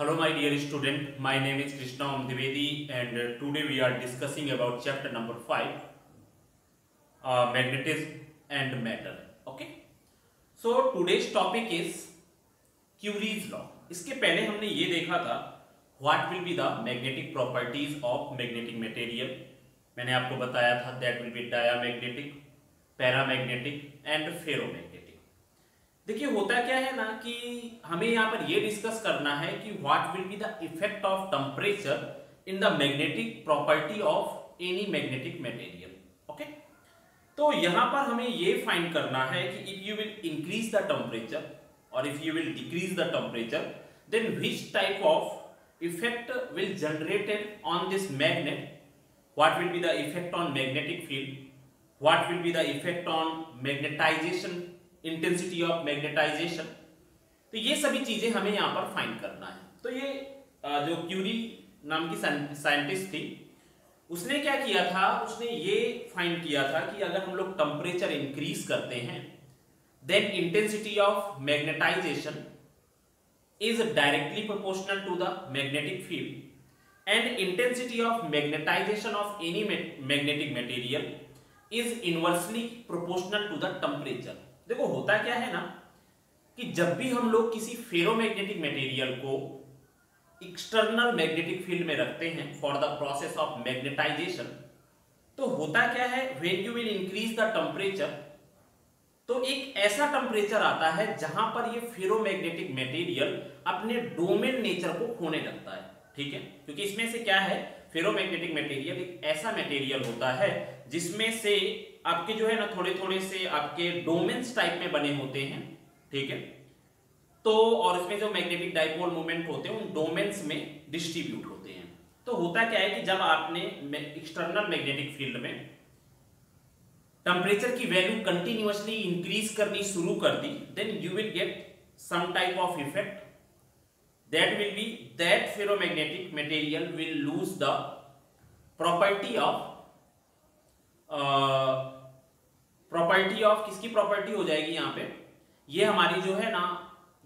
Hello my dear student, my name is Krishna Om Dwivedi and uh, today we are discussing about chapter number 5 uh, magnetism and matter. Okay. So today's topic is Curie's law. इसके पहले हमने ये देखा था what will be the magnetic properties of magnetic material मैंने आपको बताया था that will be diamagnetic paramagnetic and ferromagnetic देखिए, होता क्या है ना कि हमें यहाँ पर यह डिस्कस करना है कि what will be the effect of temperature in the magnetic property of any magnetic material okay तो यहाँ पर हमें यह फाइंड करना है कि if you will increase the temperature और if you will decrease the temperature then which type of effect will generated on this magnet what will be the effect on magnetic field? What will be the effect on magnetization? Intensity of magnetization तो ये सभी चीज़ें हमें यहाँ पर find करना है। तो ये जो क्यूरी नाम की साइंटिस्ट थी, उसने क्या किया था? उसने ये फाइंड किया था कि अगर हम लोग टेम्परेचर इंक्रीज करते हैं then intensity of magnetization is directly proportional to the magnetic field and intensity of magnetization of any magnetic material is inversely proportional to the temperature देखो, होता क्या है ना कि जब भी हम लोग किसी फेरोमैग्नेटिक मटेरियल को एक्सटर्नल मैग्नेटिक फ़ील्ड में रखते हैं for the process of magnetization तो होता क्या है when you will increase the temperature तो एक ऐसा टेम्परेचर आता है जहाँ पर ये फेरोमैग्नेटिक मटेरियल अपने डोमेन नेचर को खोने लगता है, ठीक है? क्योंकि इसमें से क्या है, फेरोमैग्नेटिक मटेरियल एक ऐसा मटेरियल होता है जिसमें से आपके जो है ना थोड़े थोड़े से आपके डोमेन्स टाइप में बने होते हैं, ठीक है? तो और इसमें जो मैग्नेटिक डाइपोल मूवमेंट होते हैं, उन डोमेन्स में डिस्ट्रीब्यूट होते हैं। तो होता क्या है कि जब आपने एक्सटर्नल मैग्नेटिक फ़ील्ड में टेम्परेचर की वैल्यू कंटिन्यूसली इंक्रीज करनी शुरू कर दी then you will get some type of effect that will be, that ferromagnetic material will lose the property of property of किसकी प्रॉपर्टी हो जाएगी यहाँ पे? ये हमारी जो है ना,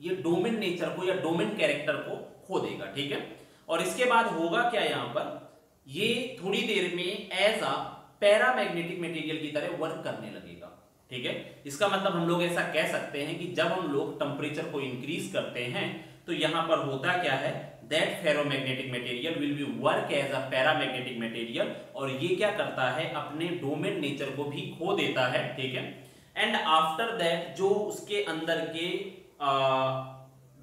ये डोमेन नेचर को या डोमेन कैरेक्टर को खो देगा, ठीक है? और इसके बाद होगा क्या यहाँ पर? ये थोड़ी देर में एज अ पैरामैग्नेटिक मटेरियल की तरह वर्क करने लगेगा, ठीक है? इसका मतलब हम लोग ऐसा कह सकते हैं कि जब हम लोग टेम्परेचर को इंक्रीज करते हैं तो यहाँ पर होता क्या है? That ferromagnetic material will be work as a paramagnetic material और ये क्या करता है? अपने डोमेन नेचर को भी खो देता है, ठीक है? एंड आफ्टर दैट जो उसके अंदर के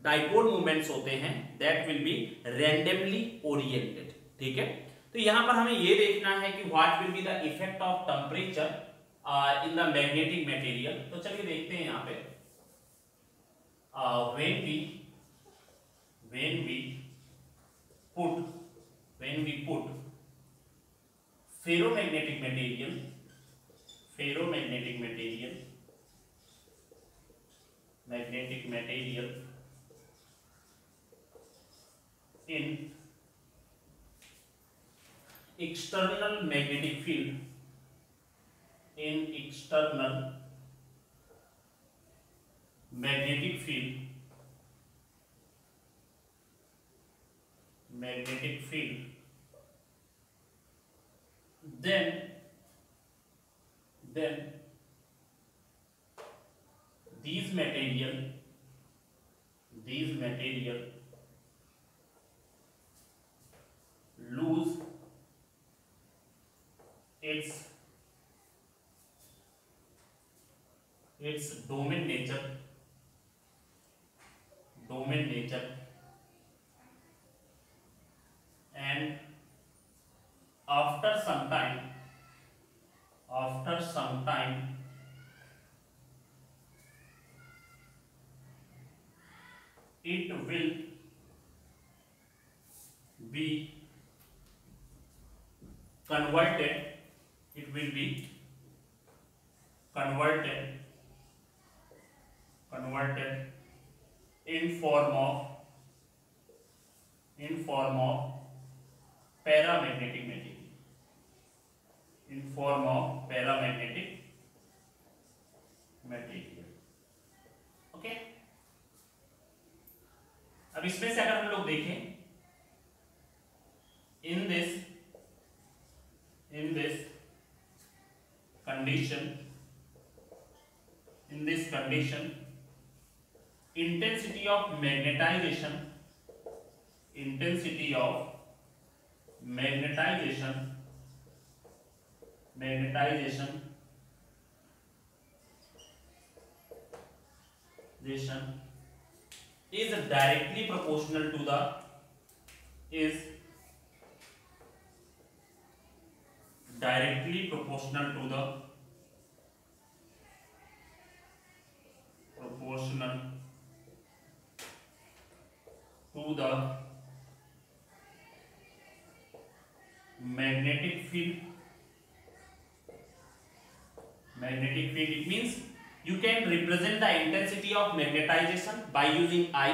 डाइपोल मूवमेंट्स होते हैं that will be randomly oriented ठीक है? तो यहाँ पर हमें ये देखना है कि what will be the effect of temperature in the magnetic material तो चलिए देखते हैं यहाँ पे। When we when we put when we put ferromagnetic material ferromagnetic material magnetic material in external magnetic field in external magnetic field magnetic field. Then then these material these material lose its its domain nature domain nature and after some time after some time it will be converted it will be converted converted in form of in form of paramagnetic material in form of paramagnetic material okay अब इसमें से अगर हम लोग देखें in this in this condition in this condition intensity of magnetization intensity of magnetization magnetization जेशन is directly proportional to the is directly proportional to the proportional to the magnetic field. Magnetic field, it means you can represent the intensity of magnetization by using i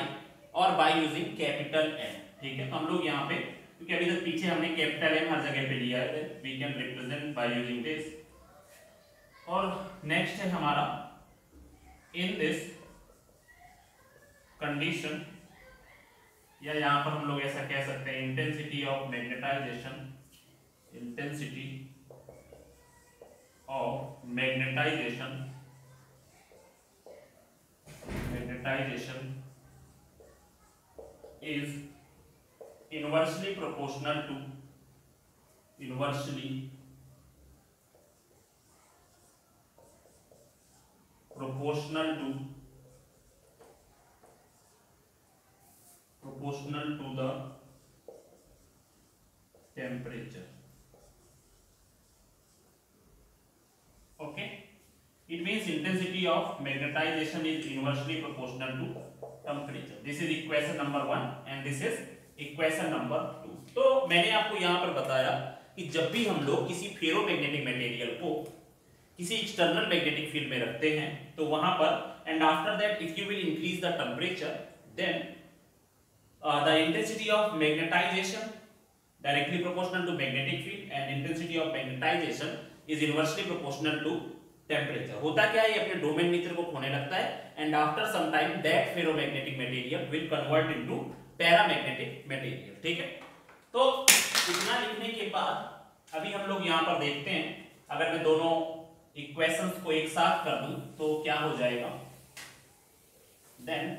और by using capital N. ठीक है? हम लोग यहाँ पे, क्योंकि अभी तक पीछे हमने कैपिटल एम हर जगह पे लिया है we can represent by using this और नेक्स्ट है हमारा इन दिस कंडीशन या यहाँ पर हम लोग ऐसा कह सकते हैं intensity of magnetization intensity of magnetization magnetization is inversely proportional to inversely proportional to proportional to the temperature. Okay it means intensity of magnetization is inversely proportional to temperature this is equation number 1 and this is equation number 2 तो मैंने आपको यहाँ पर बताया कि जब भी हम लोग किसी फेरोमैग्नेटिक मटेरियल को किसी एक्सटर्नल मैग्नेटिक फ़ील्ड में रखते हैं तो वहाँ पर and after that if you will increase the temperature then uh, the intensity of magnetization directly proportional to magnetic field and intensity of is inversely proportional to temperature. होता क्या है? अपने डोमेन नेचर को खोने लगता है and after some time that ferromagnetic material will convert into paramagnetic material ठीक है? तो इतना लिखने के बाद, अभी हम लोग यहाँ पर देखते हैं, अगर मैं दोनों इक्वेशंस को एक साथ कर दूँ तो क्या हो जाएगा? देन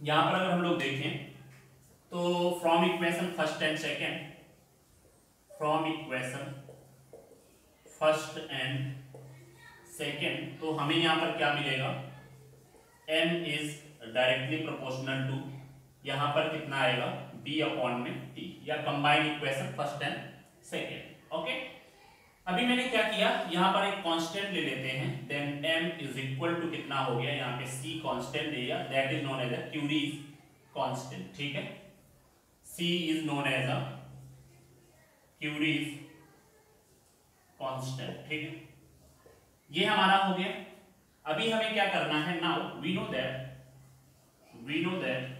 यहाँ पर अगर हम लोग देखें तो from equation first and second from equation first and second तो हमें यहाँ पर क्या मिलेगा? M is directly proportional to यहाँ पर कितना आएगा? बी अपॉन में टी या combined equation first and second okay अभी मैंने क्या किया? यहाँ पर एक कांस्टेंट ले लेते हैं then m is equal to कितना हो गया? यहाँ पे c कांस्टेंट ले लिया that is known as a Curie's constant ठीक है? c is known as a Curie's constant ठीक है? ये हमारा हो गया। अभी हमें क्या करना है? Now we know that we know that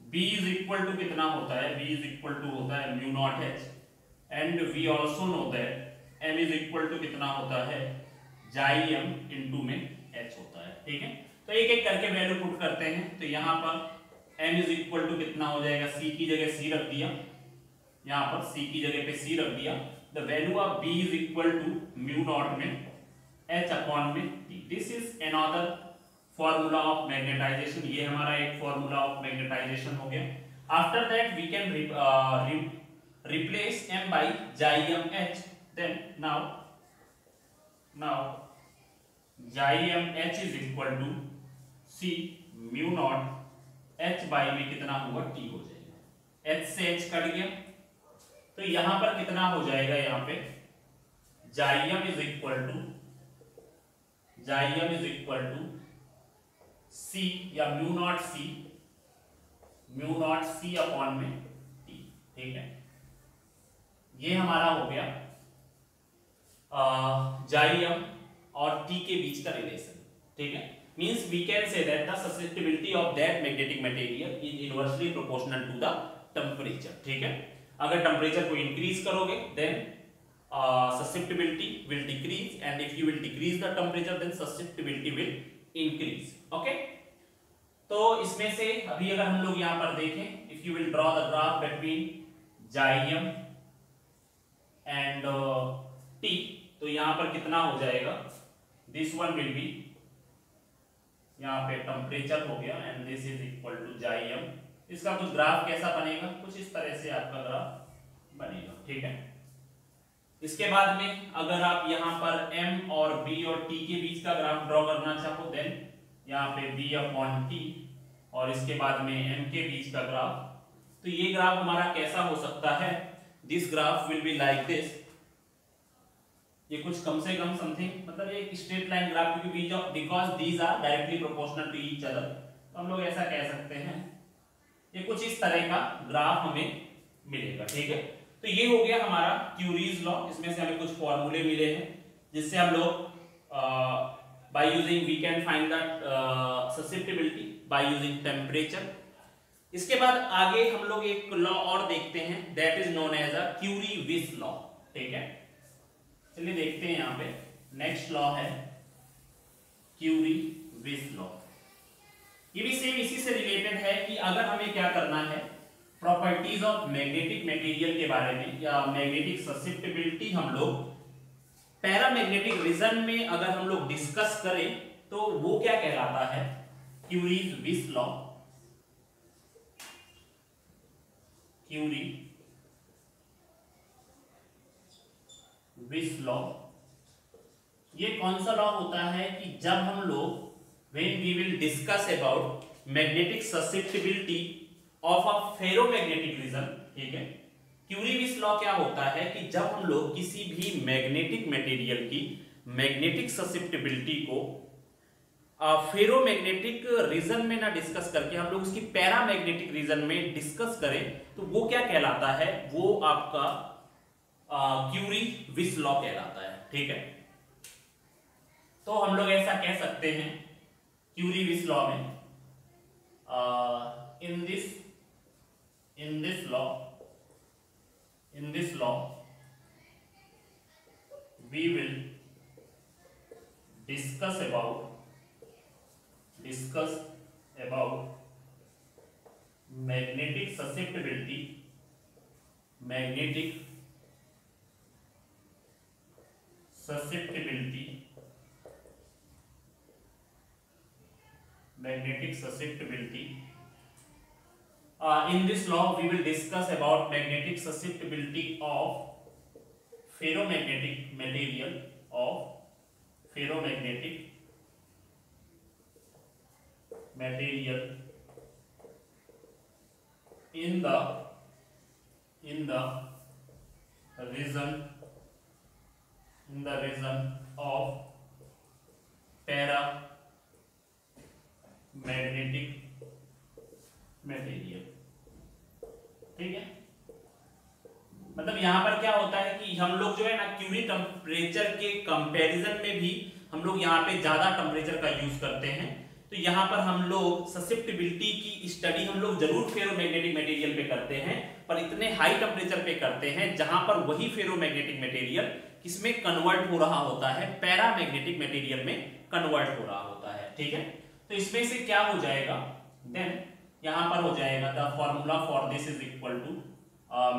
b is equal to कितना होता है? b इज़ इक्वल टू होता है mu naught h. And we also know that m is equal to कितना होता है? जाई m इंटू में h होता है, ठीक है? तो एक एक करके वैल्यू पुट करते हैं तो यहाँ पर m इज़ इक्वल टू कितना हो जाएगा? C की जगह c रख दिया। यहाँ पर c की जगह पे c रख दिया। The value of b is equal to mu naught में h अपॉन में t this is another formula of magnetization ये हमारा एक फॉर्मूला ऑफ़ मैग्नेटाइजेशन हो गया। After that we can replace m by h then now now h is equal to c mu naught h by में कितना हुआ t हो जाएगा h से h कट गया तो यहाँ पर कितना हो जाएगा यहाँ पे is equal to chi m is equal to c या mu naught c mu naught c upon में t ठीक है ये हमारा हो गया जाइयम और टी के बीच का रिलेशन ठीक है? Means we can say that the susceptibility of that magnetic material is inversely proportional to the temperature ठीक है? अगर टेम्परेचर को इंक्रीज करोगे then susceptibility will decrease and if you will decrease the temperature then susceptibility will increase okay तो इसमें से अभी अगर हम लोग यहाँ पर देखें if you will draw the graph between जाइयम and T तो यहाँ पर कितना हो जाएगा? दिस वन विल बी यहाँ पे टेम्परेचर हो गया and this is equal to जाइयम इसका कुछ ग्राफ कैसा बनेगा? कुछ इस तरह से आपका ग्राफ बनेगा, ठीक है? इसके बाद में अगर आप यहाँ पर m और b और t के बीच का ग्राफ ड्रॉ करना चाहो देन यहाँ पे b अपॉन t, और इसके बाद में m के बीच का ग्राफ तो ये ग्राफ हमारा कैसा हो सकता है? This graph will be like this ये कुछ कम से कम समथिंग मतलब एक स्ट्रेट लाइन ग्राफ क्योंकि बीच of because these are directly proportional to each other तो हम लोग ऐसा कह सकते हैं। ये कुछ इस तरह का ग्राफ हमें मिलेगा, ठीक है? तो ये हो गया हमारा क्यूरीज लॉ इसमें से हमें कुछ फॉर्मूले मिले हैं, जिससे हम लोग by using we can find that susceptibility by using temperature इसके बाद आगे हम लोग एक लॉ और देखते हैं that is known as a Curie Weiss law ठीक है? चलिए देखते हैं यहाँ पे। नेक्स्ट लॉ है क्यूरी विस लॉ ये भी सेम इसी से रिलेटेड है कि अगर हमें क्या करना है प्रॉपर्टीज़ ऑफ़ मैग्नेटिक मटेरियल के बारे में, या मैग्नेटिक ससेप्टिबिलिटी हम लोग पैरामैग्नेटिक रीजन में अगर हम लोग डिस्कस करें तो वो क्या कहलाता है? Curie's Weiss law Curie, Weiss law. ये कौन सा लॉ होता है कि जब हम लोग, when we will discuss about magnetic susceptibility of a ferromagnetic region ठीक है? क्यूरी क्यूरीविस लॉ क्या होता है कि जब हम लोग किसी भी मैग्नेटिक मटेरियल की मैग्नेटिक ससेप्टिबिलिटी को फेरोमैग्नेटिक रीजन में ना डिस्कस करके हम लोग उसकी पैरामैग्नेटिक रीजन में डिस्कस करें तो वो क्या कहलाता है? वो आपका क्यूरी विस लॉ कहलाता है, ठीक है? तो हम लोग ऐसा कह सकते हैं, क्यूरी विस लॉ में in this in this law in this law we will discuss about discuss about magnetic susceptibility magnetic susceptibility magnetic susceptibility uh, in this law we will discuss about magnetic susceptibility of ferromagnetic material of ferromagnetic material. In the in the region, in the region of para magnetic material ठीक है? मतलब यहाँ पर क्या होता है कि हम लोग जो है ना क्यूरी टेम्परेचर के कंपैरिजन में भी हम लोग यहाँ पे ज़्यादा टेम्परेचर का यूज़ करते हैं तो यहाँ पर हम लोग ससेप्टिबिलिटी की स्टडी हम लोग ज़रूर फेरोमैग्नेटिक मटेरियल पे करते हैं, पर इतने हाई टेम्परेचर पे करते हैं, जहाँ पर वही फेरोमैग्नेटिक मटेरियल किसमें कन्वर्ट हो रहा होता है पैरामैग्नेटिक मटेरियल में कन्वर्ट हो रहा होता है, ठीक है? तो इसमें से क्या हो जाएगा? देन यहाँ पर हो जाएगा the formula for this is equal to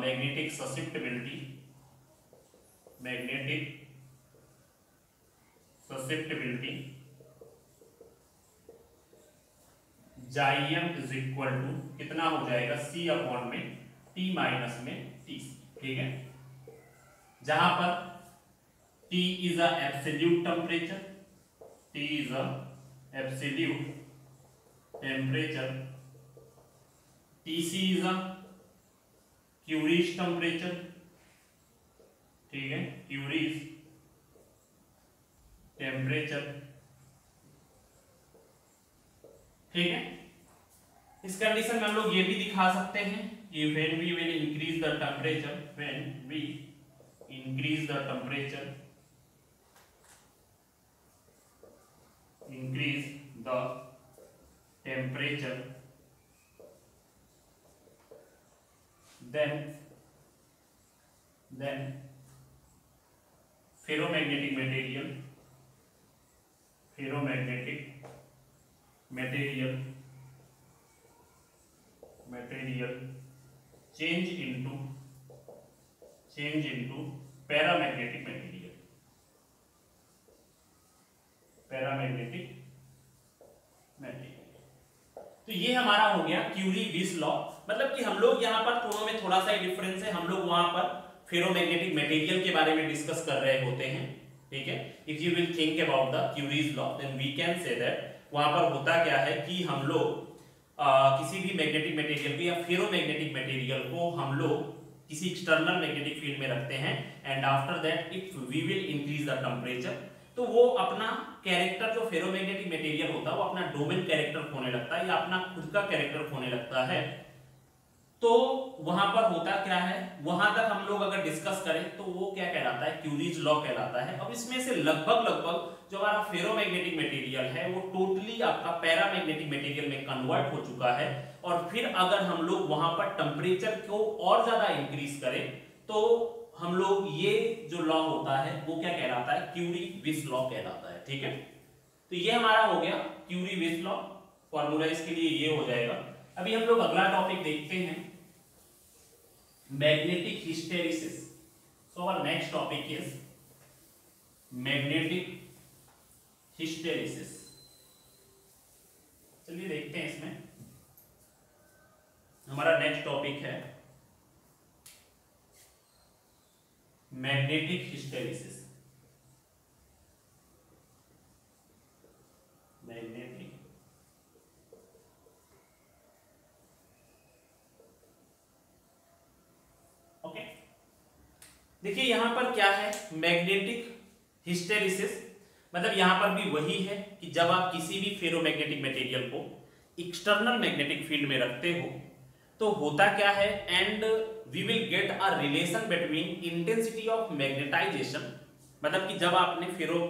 magnetic susceptibility magnetic susceptibility जाइएम is equal to कितना हो जाएगा सी अपॉन में टी माइनस में टी ठीक है? जहाँ पर T is a absolute temperature T is a absolute temperature. Tc is a Curie's temperature, ठीक है? Curie's टेम्परेचर ठीक है? इस कंडीशन में हम लोग ये भी दिखा सकते हैं कि when we when increase the temperature when we increase the temperature increase the temperature then then ferromagnetic material ferromagnetic material material, change into change into paramagnetic material. Paramagnetic material. तो ये हमारा हो गया क्यूरी विस लॉ मतलब कि हम लोग यहाँ पर दोनों में थोड़ा सा डिफरेंस है। हम लोग वहाँ पर फेरोमैग्नेटिक मटेरियल के बारे में डिस्कस कर रहे होते हैं। ठीक है? If you will think about the Curie's law then we can say that वहाँ पर होता क्या है कि हम लोग किसी भी मैग्नेटिक मटेरियल को या फेरोमैग्नेटिक मटेरियल को हम लोग किसी एक्सटर्नल मैग्नेटिक फ़ील्ड में रखते हैं and after that if we will increase the temperature तो वो अपना कैरेक्टर जो फेरोमैग्नेटिक मटेरियल होता है, वो अपना डोमेन कैरेक्टर खोने लगता है या अपना खुद का कैरेक्टर खोने लगता है। तो वहाँ पर होता क्या है? वहाँ तक हम लोग अगर डिस्कस करें तो वो क्या कहलाता है? क्यूरीज लॉ कहलाता है। अब इसमें से लगभग लगभग जो हमारा फेरोमैग्नेटिक मटेरियल है, वो टोटली आपका पैरामैग्नेटिक मटेरियल में कन्वर्ट हो चुका है। और फिर अगर हम लोग वहाँ पर टेम्परेचर को और ज़्यादा इंक्रीज करें तो हम लोग ये जो लॉ होता है, वो क्या कहलाता है? क्यूरी विस लॉ कहलाता है। ठीक है? तो ये हमारा हो गया क्यूरी विस लॉ फॉर्मूला इसके लिए ये हो जाएगा। अभी हम लोग अगला टॉपिक देखते हैं। Magnetic hysteresis so our next topic is magnetic hysteresis चलिए देखते हैं इसमें हमारा नेक्स्ट टॉपिक है मैग्नेटिक हिस्टेरिसिस देखिए यहाँ पर क्या है? मैग्नेटिक हिस्टेरिसिस मतलब यहाँ पर भी वही है कि जब आप किसी भी फेरोमैग्नेटिक मटेरियल को एक्सटर्नल मैग्नेटिक फ़ील्ड में रखते हो तो होता क्या है? And we will get a relation between intensity of magnetization मतलब कि जब आपने फेरो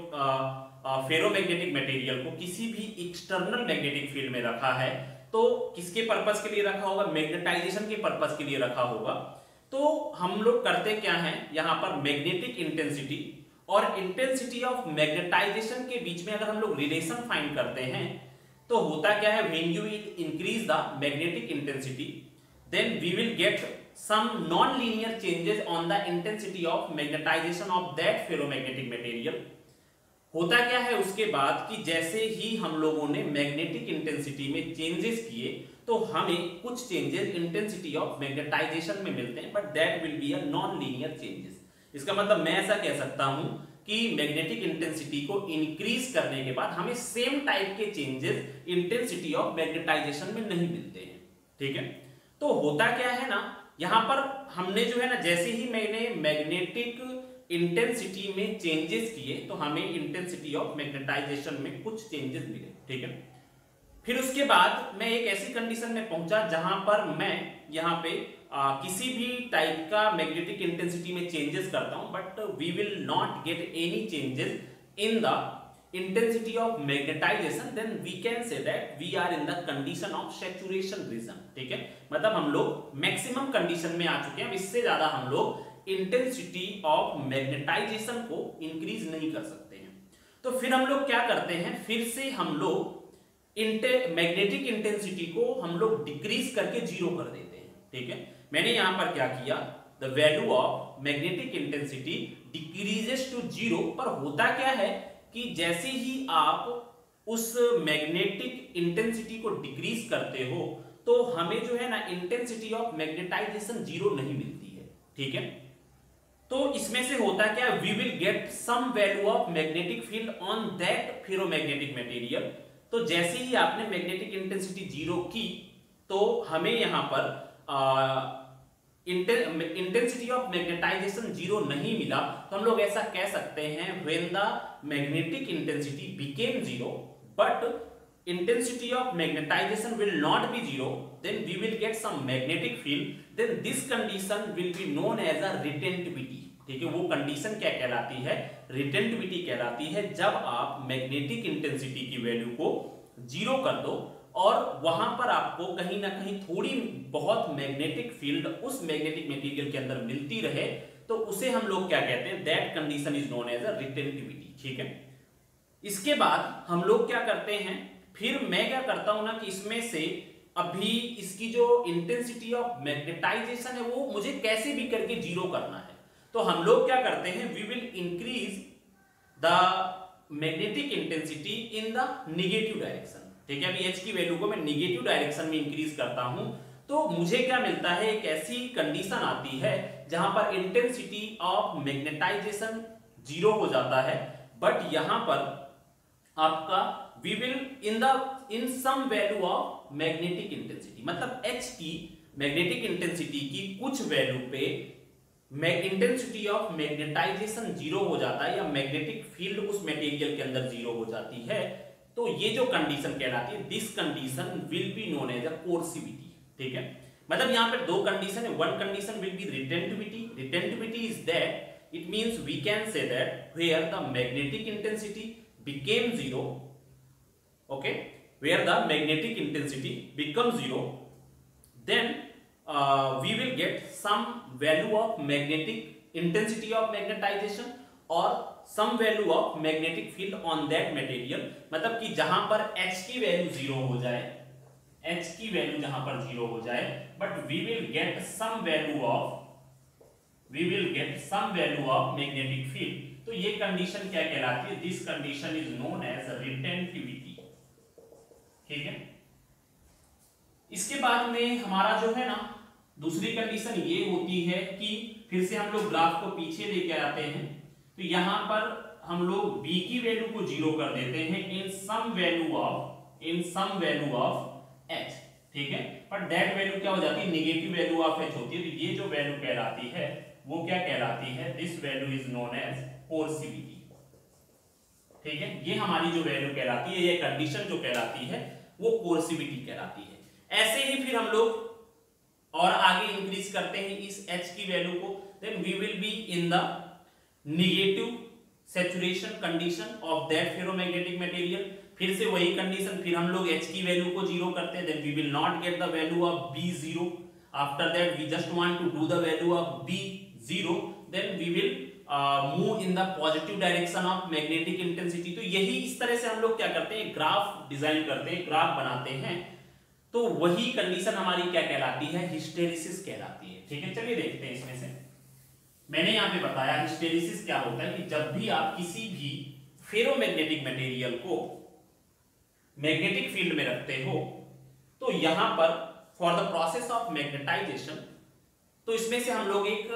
फेरोमैग्नेटिक मटेरियल को किसी भी एक्सटर्नल मैग्नेटिक फ़ील्ड में रखा है तो किसके पर्पज के लिए रखा होगा? मैग्नेटाइजेशन के पर्पज के लिए रखा होगा। तो हम लोग करते क्या है? यहाँ पर मैग्नेटिक इंटेंसिटी और इंटेंसिटी ऑफ़ मैग्नेटाइजेशन के बीच में अगर हम लोग रिलेशन फाइंड करते हैं तो होता क्या है? When you increase the magnetic intensity then we will get some non-linear changes on the intensity of magnetization of that ferromagnetic material. होता क्या है उसके बाद कि जैसे ही हम लोगों ने मैग्नेटिक इंटेंसिटी में चेंजेस किए तो हमें कुछ चेंजेस इंटेंसिटी ऑफ़ मैग्नेटाइजेशन में मिलते हैं but that will be a non linear changes इसका मतलब मैं ऐसा कह सकता हूँ कि मैग्नेटिक इंटेंसिटी को इंक्रीज करने के बाद हमें सेम टाइप के चेंजेस इंटेंसिटी ऑफ़ मैग्नेटाइजेशन में नहीं मिलते हैं। ठीक है? तो होता क्या है ना, यहाँ पर हमने जो है ना, जैसे ही मैंने मैग्नेटिक इंटेंसिटी में चेंजेस किए तो हमें इंटेंसिटी ऑफ़ मैग्नेटाइजेशन में कुछ चेंजेस मिले। ठीक है? फिर उसके बाद मैं एक ऐसी कंडीशन में पहुँचा जहाँ पर मैं यहाँ पे आ, किसी भी टाइप का मैग्नेटिक इंटेंसिटी में चेंजेस करता हूँ but we will not get any changes in the intensity of magnetization then we can say that we are in the condition of saturation region ठीक है? मतलब हम लोग मैक्सिमम कंडीशन में आ चुके हैं इससे ज़्यादा हम लोग इंटेंसिटी ऑफ़ मैग्नेटाइजेशन को इंक्रीज नहीं कर सकते हैं। तो फिर हम लोग क्या करते हैं? फिर से हम लोग मैग्नेटिक इंटेंसिटी को हम लोग डिक्रीज करके ज़ीरो कर देते हैं, ठीक है? मैंने यहाँ पर क्या किया? The value of magnetic intensity decreases to zero पर होता क्या है कि जैसे ही आप उस मैग्नेटिक इंटेंसिटी को डिक्रीज करते हो तो हमें जो है ना इंटेंसिटी ऑफ़ मैग्नेटाइजेशन ज़ीरो नहीं मिलती है, ठीक है? तो इसमें से होता क्या we will get some value of magnetic field on that ferromagnetic material तो जैसे ही आपने मैग्नेटिक इंटेंसिटी ज़ीरो की तो हमें यहाँ पर इंटेंसिटी ऑफ़ मैग्नेटाइजेशन ज़ीरो नहीं मिला तो हम लोग ऐसा कह सकते हैं when the magnetic intensity became zero but intensity of magnetization will not be zero then we will get some magnetic field then this condition will be known as a retentivity ठीक है वो कंडीशन क्या कहलाती है? Retentivity कहलाती है। जब आप मैग्नेटिक इंटेंसिटी की वैल्यू को ज़ीरो कर दो और वहाँ पर आपको कहीं ना कहीं थोड़ी बहुत मैग्नेटिक फ़ील्ड उस मैग्नेटिक मटेरियल के अंदर मिलती रहे तो उसे हम लोग क्या कहते हैं? That condition is known as a retentivity ठीक है? इसके बाद हम लोग क्या करते हैं? फिर मैं क्या करता हूँ ना कि इसमें से अभी इसकी जो इंटेंसिटी ऑफ़ मैग्नेटाइजेशन है, वो मुझे कैसे भी करके ज़ीरो करना है। तो हम लोग क्या करते हैं we will increase the magnetic intensity in the negative direction ठीक है एच की वैल्यू को मैं निगेटिव डायरेक्शन में इंक्रीज करता हूँ तो मुझे क्या मिलता है, एक ऐसी कंडीशन आती है जहाँ पर इंटेंसिटी ऑफ़ मैग्नेटाइजेशन ज़ीरो हो जाता है बट यहाँ पर आपका we will in the in some value of magnetic intensity मतलब एच की मैग्नेटिक इंटेंसिटी की कुछ वैल्यू पे इंटेंसिटी ऑफ़ मैग्नेटाइजेशन ज़ीरो हो जाता है या मैग्नेटिक फ़ील्ड उस मटेरियल के अंदर ज़ीरो हो जाती है तो ये जो कंडीशन कहलाती है this condition will be known as a coercivity ठीक है? मतलब यहाँ पर दो कंडीशन है one condition will be retentivity retentivity is that it means we can say that where the magnetic intensity became zero okay where the magnetic intensity become zero then uh, we will get some value of magnetic intensity of magnetization और some value of magnetic field on that material मतलब कि जहाँ पर H की value zero हो जाए H की value जहाँ पर ज़ीरो हो जाए but we will get some value of we will get some value of magnetic field तो ये कंडीशन क्या कहलाती है this condition is known as retentivity ठीक है इसके बाद में हमारा जो है ना, दूसरी कंडीशन ये होती है कि फिर से हम लोग ग्राफ को पीछे लेके आते हैं। तो यहाँ पर हम लोग b की वैल्यू को ज़ीरो कर देते हैं in some value of in some value of h, ठीक है? पर दैट वैल्यू क्या हो जाती है? निगेटिव वैल्यू ऑफ़ h होती है। तो ये जो वैल्यू कहलाती है, वो क्या कहलाती है? This value is known as coercivity ठीक है? ये हमारी जो वैल्यू कहलाती है, ये कंडीशन जो कहलाती है, वो कोर्सिविटी कहलाती है। ऐसे ही फिर हम लोग और आगे इंक्रीज करते हैं इस एच की वैल्यू को then we will be in the negative saturation condition of that ferromagnetic material फिर से वही कंडीशन फिर हम लोग H की वैल्यू को ज़ीरो करते हैं then we will not get the value of B zero after that we just want to do the value of B zero then we will move in the positive direction of magnetic intensity तो यही इस तरह से हम लोग क्या करते हैं? ग्राफ डिज़ाइन करते हैं ग्राफ बनाते हैं। तो वही कंडीशन हमारी क्या कहलाती है? हिस्टेरिसिस कहलाती है। ठीक है, चलिए देखते हैं इसमें से। मैंने यहाँ पे बताया हिस्टेरिसिस क्या होता है कि जब भी आप किसी भी फेरोमैग्नेटिक मटेरियल को मैग्नेटिक फ़ील्ड में रखते हो तो यहाँ पर for the process of magnetization तो इसमें से हम लोग एक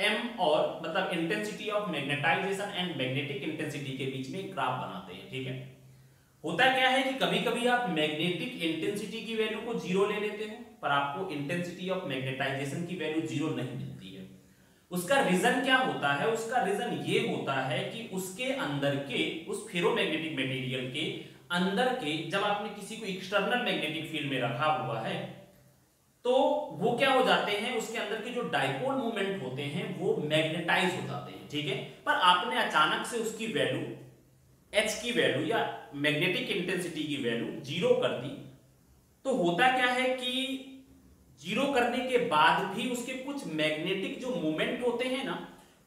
एम और मतलब intensity of magnetization and magnetic intensity के बीच में ग्राफ बनाते हैं। ठीक है? होता क्या है कि कभी कभी आप मैग्नेटिक इंटेंसिटी की वैल्यू को ज़ीरो ले लेते हो, पर आपको इंटेंसिटी ऑफ़ मैग्नेटाइजेशन की वैल्यू ज़ीरो नहीं मिलती है। उसका रीजन क्या होता है? उसका रीजन ये होता है कि उसके अंदर के, उस फेरोमैग्नेटिक मटेरियल के अंदर के, जब आपने किसी को एक्सटर्नल मैग्नेटिक फ़ील्ड में रखा हुआ है तो वो क्या हो जाते हैं? उसके अंदर के जो डाइपोल मूवमेंट होते हैं, वो मैग्नेटाइज हो जाते हैं, ठीक है? पर आपने अचानक से उसकी वैल्यू एच की वैल्यू या मैग्नेटिक इंटेंसिटी की वैल्यू ज़ीरो कर दी तो होता क्या है कि ज़ीरो करने के बाद भी उसके कुछ मैग्नेटिक जो मूवमेंट होते हैं ना,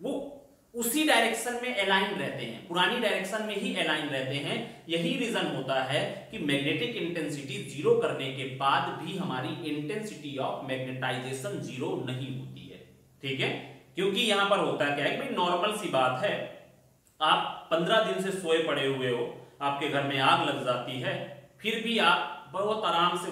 वो उसी डायरेक्शन में अलाइन रहते हैं। पुरानी डायरेक्शन में ही अलाइन रहते हैं। यही रीजन होता है कि मैग्नेटिक इंटेंसिटी ज़ीरो करने के बाद भी हमारी इंटेंसिटी ऑफ़ मैग्नेटाइजेशन ज़ीरो नहीं होती है। ठीक है? क्योंकि यहाँ पर होता क्या है नॉर्मल सी बात है। आप पंद्रह दिन से सोए पड़े हुए हो, आपके घर में आग लग जाती है, फिर भी आप बहुत आराम से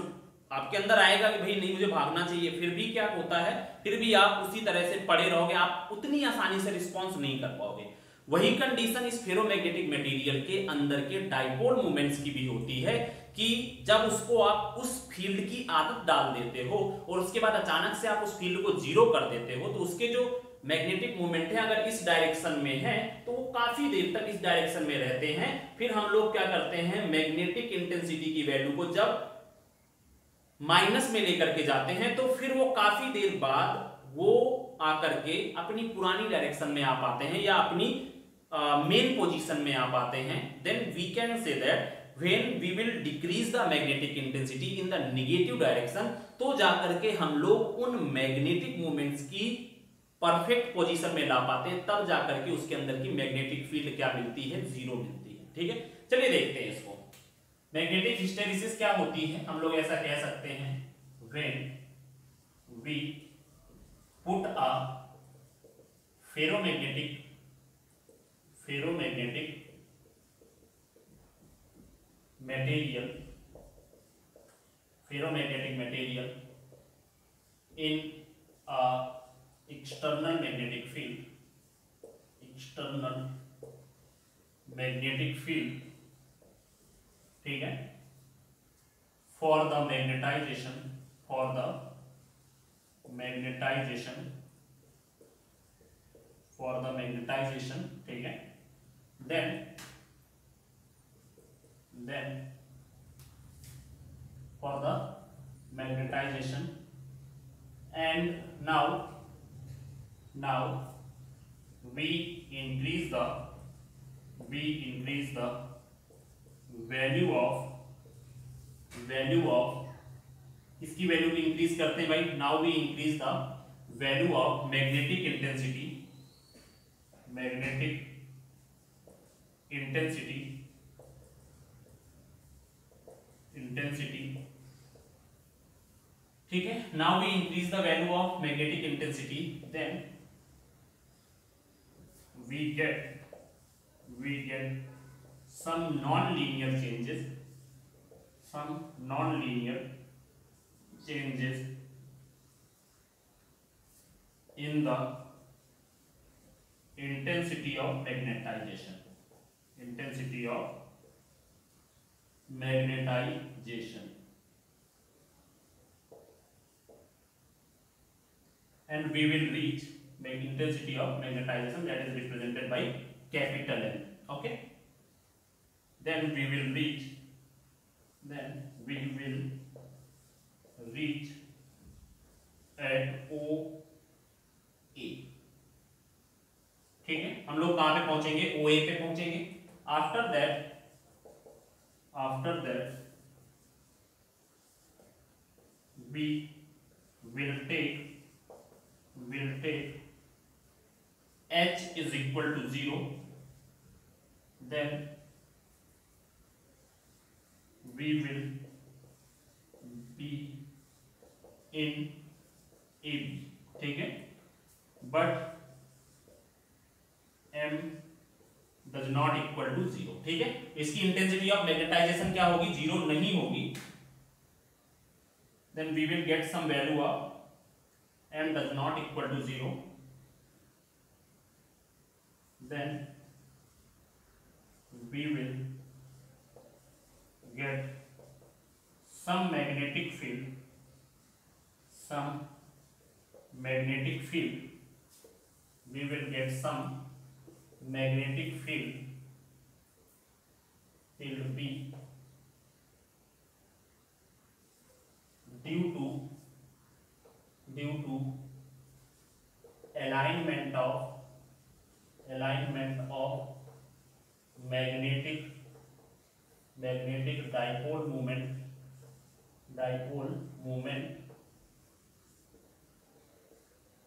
आपके अंदर आएगा कि भाई, नहीं, मुझे भागना चाहिए। फिर भी क्या होता है, फिर भी आप उसी तरह से पड़े रहोगे, आप उतनी आसानी से रिस्पॉन्स नहीं कर पाओगे। वही कंडीशन इस फेरोमैग्नेटिक मटेरियल के अंदर के डाइपोल मूवमेंट्स की भी होती है कि जब उसको आप उस फ़ील्ड की आदत डाल देते हो और उसके बाद अचानक से आप उस फ़ील्ड को ज़ीरो कर देते हो तो उसके जो मैग्नेटिक मूवमेंट है, अगर इस डायरेक्शन में है तो वो काफ़ी देर तक इस डायरेक्शन में रहते हैं। फिर हम लोग क्या करते हैं मैग्नेटिक इंटेंसिटी की वैल्यू को जब माइनस में लेकर के जाते हैं तो फिर वो काफ़ी देर बाद वो आकर के अपनी पुरानी डायरेक्शन में आ पाते हैं या अपनी मेन पोजीशन में आ पाते हैं। Then we can say that when we will decrease the magnetic intensity in the negative direction तो जाकर के हम लोग उन मैग्नेटिक मूवमेंट्स की परफेक्ट पोजीशन में ला पाते हैं तब जाकर के उसके अंदर की मैग्नेटिक फ़ील्ड क्या मिलती है? ज़ीरो मिलती है, ठीक है? चलिए देखते हैं इसको। मैग्नेटिक हिस्टेरिसिस क्या होती है? हम लोग ऐसा कह सकते हैं when we put a ferromagnetic ferromagnetic material, ferromagnetic material a external magnetic field external magnetic field ठीक है? For the magnetization for the magnetization for the magnetization ठीक है? Then then for the magnetization and now now, we increase the, we increase the value of value of इसकी value भी increase करते हैं भाई? Now we increase the value of magnetic intensity magnetic intensity intensity ठीक है? Now we increase the value of magnetic intensity then we get we get some non-linear changes some non-linear changes in the intensity of magnetization. Intensity of magnetization. And we will reach the intensity of magnetization that is represented by capital N okay then we will reach then we will reach at O A ठीक है हम लोग कहाँ पे पहुँचेंगे ओ A पे पहुँचेंगे after that after that we will take will take h is equal to 0 then we will be in AB ठीक है? But m does not equal to zero ठीक है? इसकी इंटेंसिटी ऑफ़ मैग्नेटाइजेशन क्या होगी? ज़ीरो नहीं होगी। Then we will get some value of M does not equal to zero then we will get some magnetic field some magnetic field. We will get some magnetic field field B due to due to alignment of alignment of magnetic magnetic dipole moment dipole moment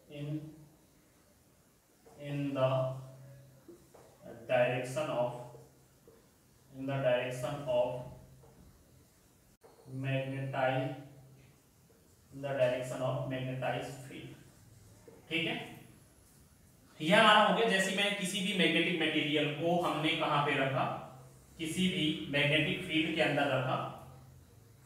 in in the direction of in the direction of magnetized in the direction of magnetized field ठीक है यह हमारा हो गया, जैसे मैं किसी भी मैग्नेटिक मटेरियल को हमने कहाँ पे रखा, किसी भी मैग्नेटिक फ़ील्ड के अंदर रखा।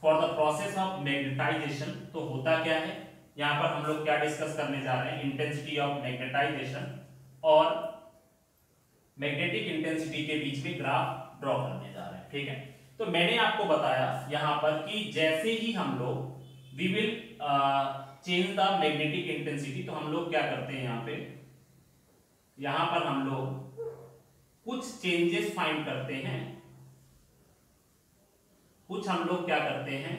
For the process of magnetization तो होता क्या है? यहाँ पर हम लोग क्या डिस्कस करने जा रहे हैं? इंटेंसिटी ऑफ़ मैग्नेटाइजेशन और मैग्नेटिक इंटेंसिटी के बीच में ग्राफ ड्रॉ करने जा रहे हैं, ठीक है? तो मैंने आपको बताया यहाँ पर कि जैसे ही हम लोग we will change the magnetic intensity तो हम लोग क्या करते हैं यहाँ पे? यहाँ पर हम लोग कुछ चेंजेस फाइंड करते हैं। कुछ हम लोग क्या करते हैं?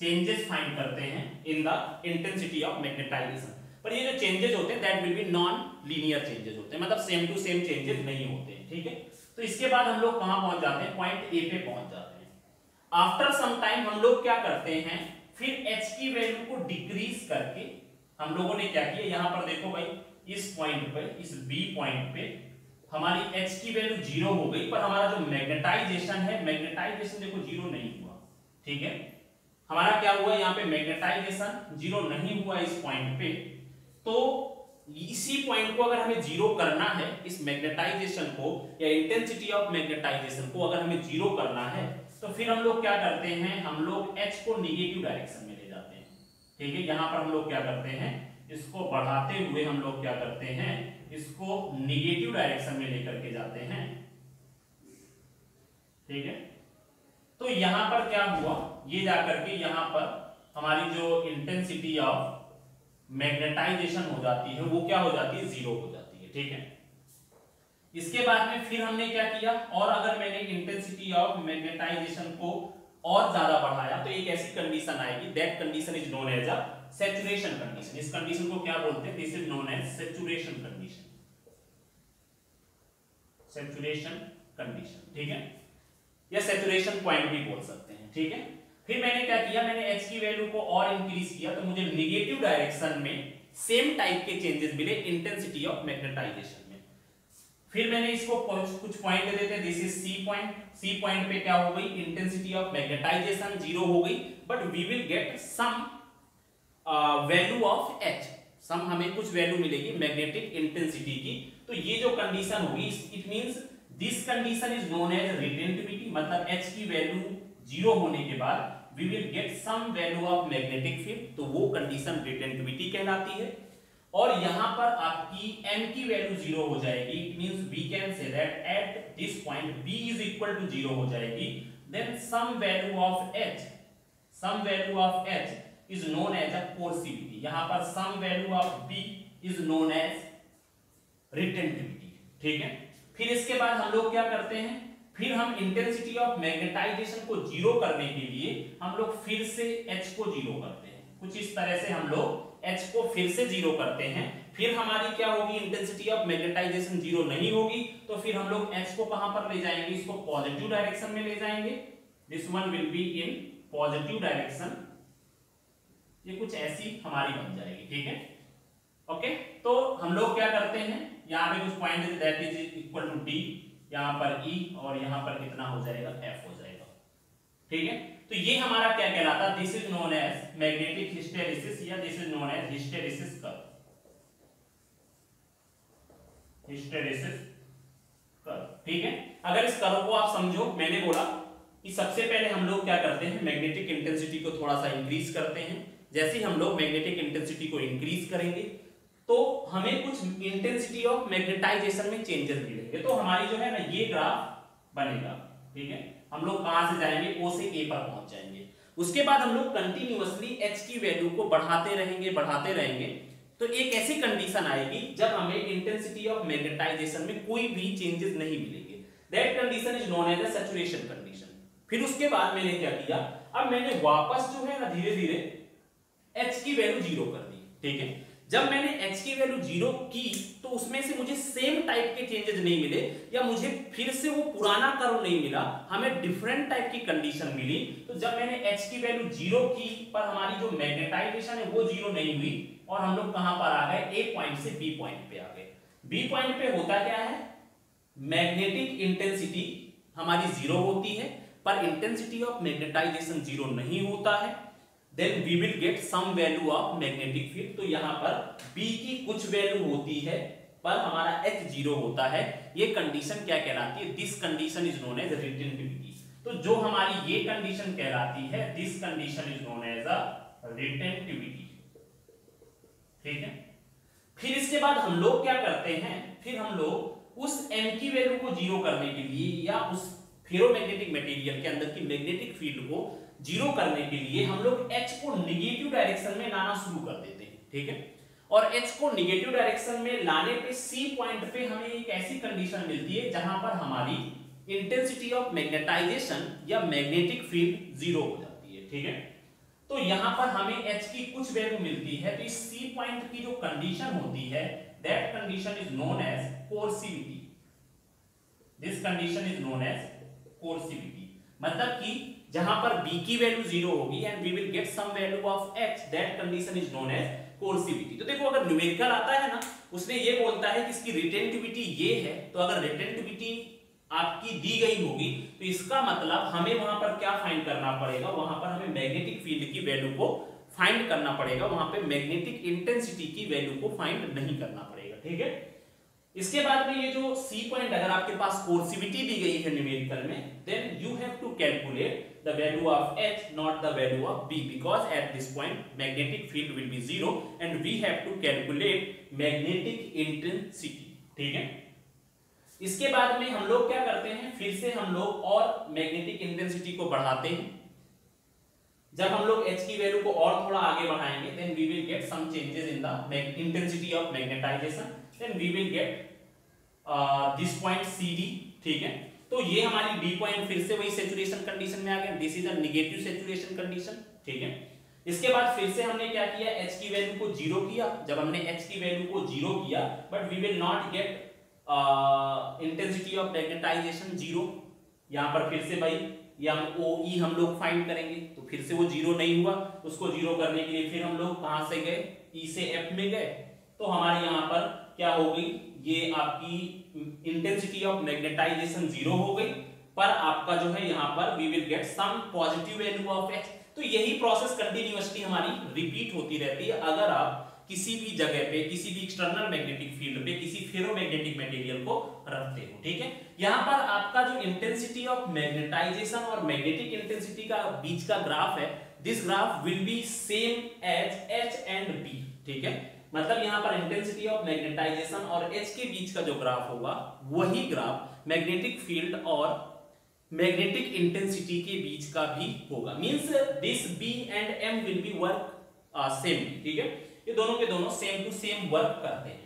चेंजेस फाइंड करते हैं in the intensity of magnetization पर ये जो चेंजेस होते हैं that will be non linear changes होते हैं। मतलब सेम टू सेम चेंजेस नहीं होते हैं, ठीक है? तो इसके बाद हम लोग कहाँ पहुँच जाते हैं? पॉइंट ए पे पहुँच जाते हैं। आफ्टर सम टाइम हम लोग क्या करते हैं? फिर एच की वैल्यू को डिक्रीज करके हम लोगों ने क्या किया? यहाँ पर देखो भाई इस पॉइंट पे, इस बी पॉइंट पे हमारी एच की वैल्यू ज़ीरो हो गई, पर हमारा जो मैग्नेटाइजेशन है मैग्नेटाइजेशन देखो ज़ीरो नहीं हुआ, ठीक है? हमारा क्या हुआ यहाँ पे? मैग्नेटाइजेशन ज़ीरो नहीं हुआ इस पॉइंट पे। तो इसी पॉइंट को अगर हमें ज़ीरो करना है, इस मैग्नेटाइजेशन को या इंटेंसिटी ऑफ़ मैग्नेटाइजेशन को अगर हमें ज़ीरो करना है तो फिर हम लोग क्या करते हैं? हम लोग एच को निगेटिव डायरेक्शन में ले जाते हैं। ठीक है? यहाँ पर हम लोग क्या करते हैं? इसको बढ़ाते हुए हम लोग क्या करते हैं, इसको निगेटिव डायरेक्शन में लेकर के जाते हैं। ठीक है? तो यहाँ पर क्या हुआ? ये जाकर के यहाँ पर हमारी जो इंटेंसिटी ऑफ़ मैग्नेटाइजेशन हो जाती है, वो क्या हो जाती है? ज़ीरो हो जाती है। ठीक है? इसके बाद में फिर हमने क्या किया? और अगर मैंने इंटेंसिटी ऑफ़ मैग्नेटाइजेशन को और ज़्यादा बढ़ाया तो एक ऐसी कंडीशन आएगी that condition is known as a saturation condition इस कंडीशन को क्या बोलते हैं? This is known as saturation condition saturation condition ठीक है? या सैचुरेशन पॉइंट भी बोल सकते हैं। ठीक है? फिर मैंने क्या किया? मैंने एच की वैल्यू को और इंक्रीज किया तो मुझे निगेटिव डायरेक्शन में सेम टाइप के चेंजेस मिले इंटेंसिटी ऑफ़ मैग्नेटाइजेशन में। फिर मैंने इसको कुछ पॉइंट दे देते this is C point C point पे क्या हो गई? इंटेंसिटी ऑफ़ मैग्नेटाइजेशन ज़ीरो हो गई but we will get some value of H some हमें कुछ वैल्यू मिलेगी मैग्नेटिक इंटेंसिटी की। तो ये जो कंडीशन होगी it means this condition is known as retentivity मतलब एच की वैल्यू ज़ीरो होने के बाद we will get some value of magnetic field तो वो कंडीशन रिटेंटिविटी कहलाती है। और यहाँ पर आपकी m की वैल्यू ज़ीरो हो जाएगी it means we can say that at this point b is equal to zero हो जाएगी। Then some value of h some value of h is known as a coercivity यहाँ पर some value of b is known as retentivity ठीक है? फिर इसके बाद हम लोग क्या करते हैं? फिर हम इंटेंसिटी ऑफ़ मैग्नेटाइजेशन को ज़ीरो करने के लिए हम लोग फिर से H को ज़ीरो करते हैं। कुछ इस तरह से हम लोग एच को फिर से ज़ीरो करते हैं। फिर हमारी क्या होगी? इंटेंसिटी ऑफ़ मैग्नेटाइजेशन ज़ीरो नहीं होगी तो फिर हम लोग एच को कहाँ पर ले जाएँगे? इसको पॉजिटिव डायरेक्शन में ले जाएँगे। This one will be in positive direction ये कुछ ऐसी हमारी बन जाएगी, ठीक है? ओके तो हम लोग क्या करते हैं? यहाँ पे कुछ point is equal to D यहाँ पर ई E और यहाँ पर कितना हो जाएगा? एफ़ हो जाएगा। ठीक है? तो ये हमारा क्या कहलाता? This is known as magnetic hysteresis या this is known as hysteresis curve hysteresis curve ठीक है? अगर इस कर्व को आप समझो, मैंने बोला कि सबसे पहले हम लोग क्या करते हैं? मैग्नेटिक इंटेंसिटी को थोड़ा सा इंक्रीज करते हैं। जैसे हम लोग मैग्नेटिक इंटेंसिटी को इंक्रीज करेंगे तो हमें कुछ इंटेंसिटी ऑफ़ मैग्नेटाइजेशन में चेंजेस मिलेंगे। तो हमारी जो है ना, ये ग्राफ बनेगा, ठीक है? हम लोग कहाँ से जाएँगे? ओ से ए पर पहुँच जाएँगे। उसके बाद हम लोग कंटिन्यूअसली एच की वैल्यू को बढ़ाते रहेंगे बढ़ाते रहेंगे। तो एक ऐसी कंडीशन आएगी, जब हमें इंटेंसिटी ऑफ़ मैग्नेटाइजेशन में कोई भी चेंजेस नहीं मिलेंगे। That condition is known as a saturation condition फिर उसके बाद मैंने क्या किया? अब मैंने वापस जो है ना धीरे धीरे एच की वैल्यू ज़ीरो कर दी, ठीक है? जब मैंने x की वैल्यू ज़ीरो की तो उसमें से मुझे सेम टाइप के चेंजेस नहीं मिले, या मुझे फिर से वो पुराना कर्व नहीं मिला, हमें डिफरेंट टाइप की कंडीशन मिली तो जब मैंने x की वैल्यू ज़ीरो की, पर हमारी जो मैग्नेटाइजेशन है, वो ज़ीरो नहीं हुई, और हम लोग कहाँ पर आ गए? ए पॉइंट से बी पॉइंट पे आ गए। बी पॉइंट पे होता क्या है? मैग्नेटिक इंटेंसिटी हमारी ज़ीरो होती है, पर इंटेंसिटी ऑफ़ मैग्नेटाइजेशन ज़ीरो नहीं होता है। Then we will get some value of magnetic field तो यहाँ पर B की कुछ वैल्यू होती है, पर हमारा H ज़ीरो होता है। ये कंडीशन क्या कहलाती है? This condition is known as retentivity तो जो हमारी ये कंडीशन कहलाती है this condition is known as a retentivity ठीक है? फिर इसके बाद हम लोग क्या करते हैं? फिर हम लोग उस एम की वैल्यू को ज़ीरो करने के लिए या उस फेरोमैग्नेटिक मटेरियल के अंदर की मैग्नेटिक फ़ील्ड को ज़ीरो करने के लिए हम लोग H को निगेटिव डायरेक्शन में लाना शुरू कर देते हैं, ठीक है? और H को निगेटिव डायरेक्शन में लाने पे C पॉइंट पे हमें एक ऐसी कंडीशन मिलती है जहाँ पर हमारी इंटेंसिटी ऑफ़ मैग्नेटाइजेशन या मैग्नेटिक फ़ील्ड ज़ीरो हो जाती है, ठीक है? तो यहाँ पर हमें H की कुछ वैल्यू मिलती है तो इस C पॉइंट की जो कंडीशन होती है that condition is known as coercivity this condition is known as coercivity मतलब कि जहाँ पर b की वैल्यू ज़ीरो होगी and we will get some value of h. That condition is known as coercivity तो देखो, अगर न्यूमेरिकल आता है ना, उसने ये बोलता है कि इसकी रिटेंटिविटी ये है तो अगर रिटेंटिविटी आपकी दी गई होगी तो इसका मतलब हमें वहाँ पर क्या फाइंड करना पड़ेगा? वहाँ पर हमें मैग्नेटिक फ़ील्ड की वैल्यू को फाइंड करना पड़ेगा। वहाँ पे मैग्नेटिक इंटेंसिटी की वैल्यू को फाइंड नहीं करना पड़ेगा। ठीक है? इसके बाद में ये जो सी पॉइंट अगर आपके पास कोर्सिविटी दी गई है न्यूमेरिकल में then you have to calculate the value of H not the value of B because at this point magnetic field will be zero and we have to calculate magnetic intensity ठीक है? इसके बाद में हम लोग क्या करते हैं? फिर से हम लोग और मैग्नेटिक इंटेंसिटी को बढ़ाते हैं। जब हम लोग H की वैल्यू को और थोड़ा आगे बढ़ाएँगे then we will get some changes in the intensity of magnetization then we will get this point CD ठीक है? तो ये हमारी D पॉइंट फिर से वही सैचुरेशन कंडीशन में आ गया this is a negative saturation condition ठीक है? इसके बाद फिर से हमने क्या किया? H की वैल्यू को ज़ीरो किया। जब हमने H की वैल्यू को ज़ीरो किया but we will not get intensity of magnetization zero यहाँ पर फिर से भाई, ये हम ओ ई हम लोग फाइंड करेंगे। तो फिर से वो ज़ीरो नहीं हुआ। उसको ज़ीरो करने के लिए फिर हम लोग कहाँ से गए? ई से एफ़ में गए। तो हमारे यहाँ पर क्या हो गई? ये आपकी इंटेंसिटी ऑफ़ मैग्नेटाइजेशन ज़ीरो हो गई, पर आपका जो है यहाँ पर we will get some positive value of X तो यही प्रोसेस कंटिन्यूअसली हमारी रिपीट होती रहती है। अगर आप किसी भी जगह पे, किसी भी एक्सटर्नल मैग्नेटिक फ़ील्ड पे, किसी फेरोमैग्नेटिक मटेरियल को रखते हो, ठीक है? यहाँ पर आपका जो इंटेंसिटी ऑफ़ मैग्नेटाइजेशन और मैग्नेटिक इंटेंसिटी का बीच का ग्राफ है this graph will be same as H and B ठीक है? मतलब यहाँ पर इंटेंसिटी ऑफ़ मैग्नेटाइजेशन और एच के बीच का जो ग्राफ होगा, वही ग्राफ मैग्नेटिक फ़ील्ड और मैग्नेटिक इंटेंसिटी के बीच का भी होगा। Means this B and M will be work same ठीक है? ये दोनों के दोनों सेम टू सेम वर्क करते हैं।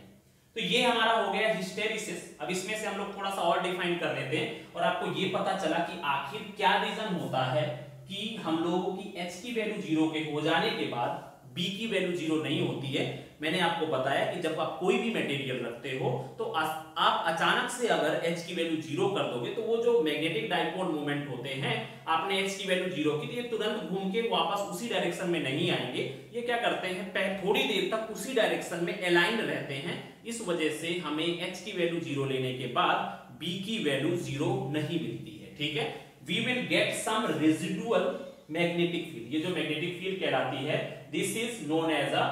तो ये हमारा हो गया हिस्टेरिसिस अब इसमें से हम लोग थोड़ा सा और डिफाइन कर लेते हैं और आपको ये पता चला कि आखिर क्या रीजन होता है कि हम लोगों की एच की वैल्यू ज़ीरो के हो जाने के बाद बी की वैल्यू ज़ीरो नहीं होती है। मैंने आपको बताया कि जब आप कोई भी मटेरियल रखते हो तो आप अचानक से अगर H की वैल्यू ज़ीरो कर दोगे तो वो जो मैग्नेटिक डाइपोल मूवमेंट होते हैं, आपने H की वैल्यू ज़ीरो की ये तुरंत घूम के वापस उसी डायरेक्शन में नहीं आएँगे। ये क्या करते हैं थोड़ी देर तक उसी डायरेक्शन में अलाइंड रहते हैं। इस वजह से हमें एच की वैल्यू ज़ीरो लेने के बाद बी की वैल्यू ज़ीरो नहीं मिलती है, ठीक है? We will get some residual magnetic field ये जो मैग्नेटिक फ़ील्ड कहलाती है this is known as a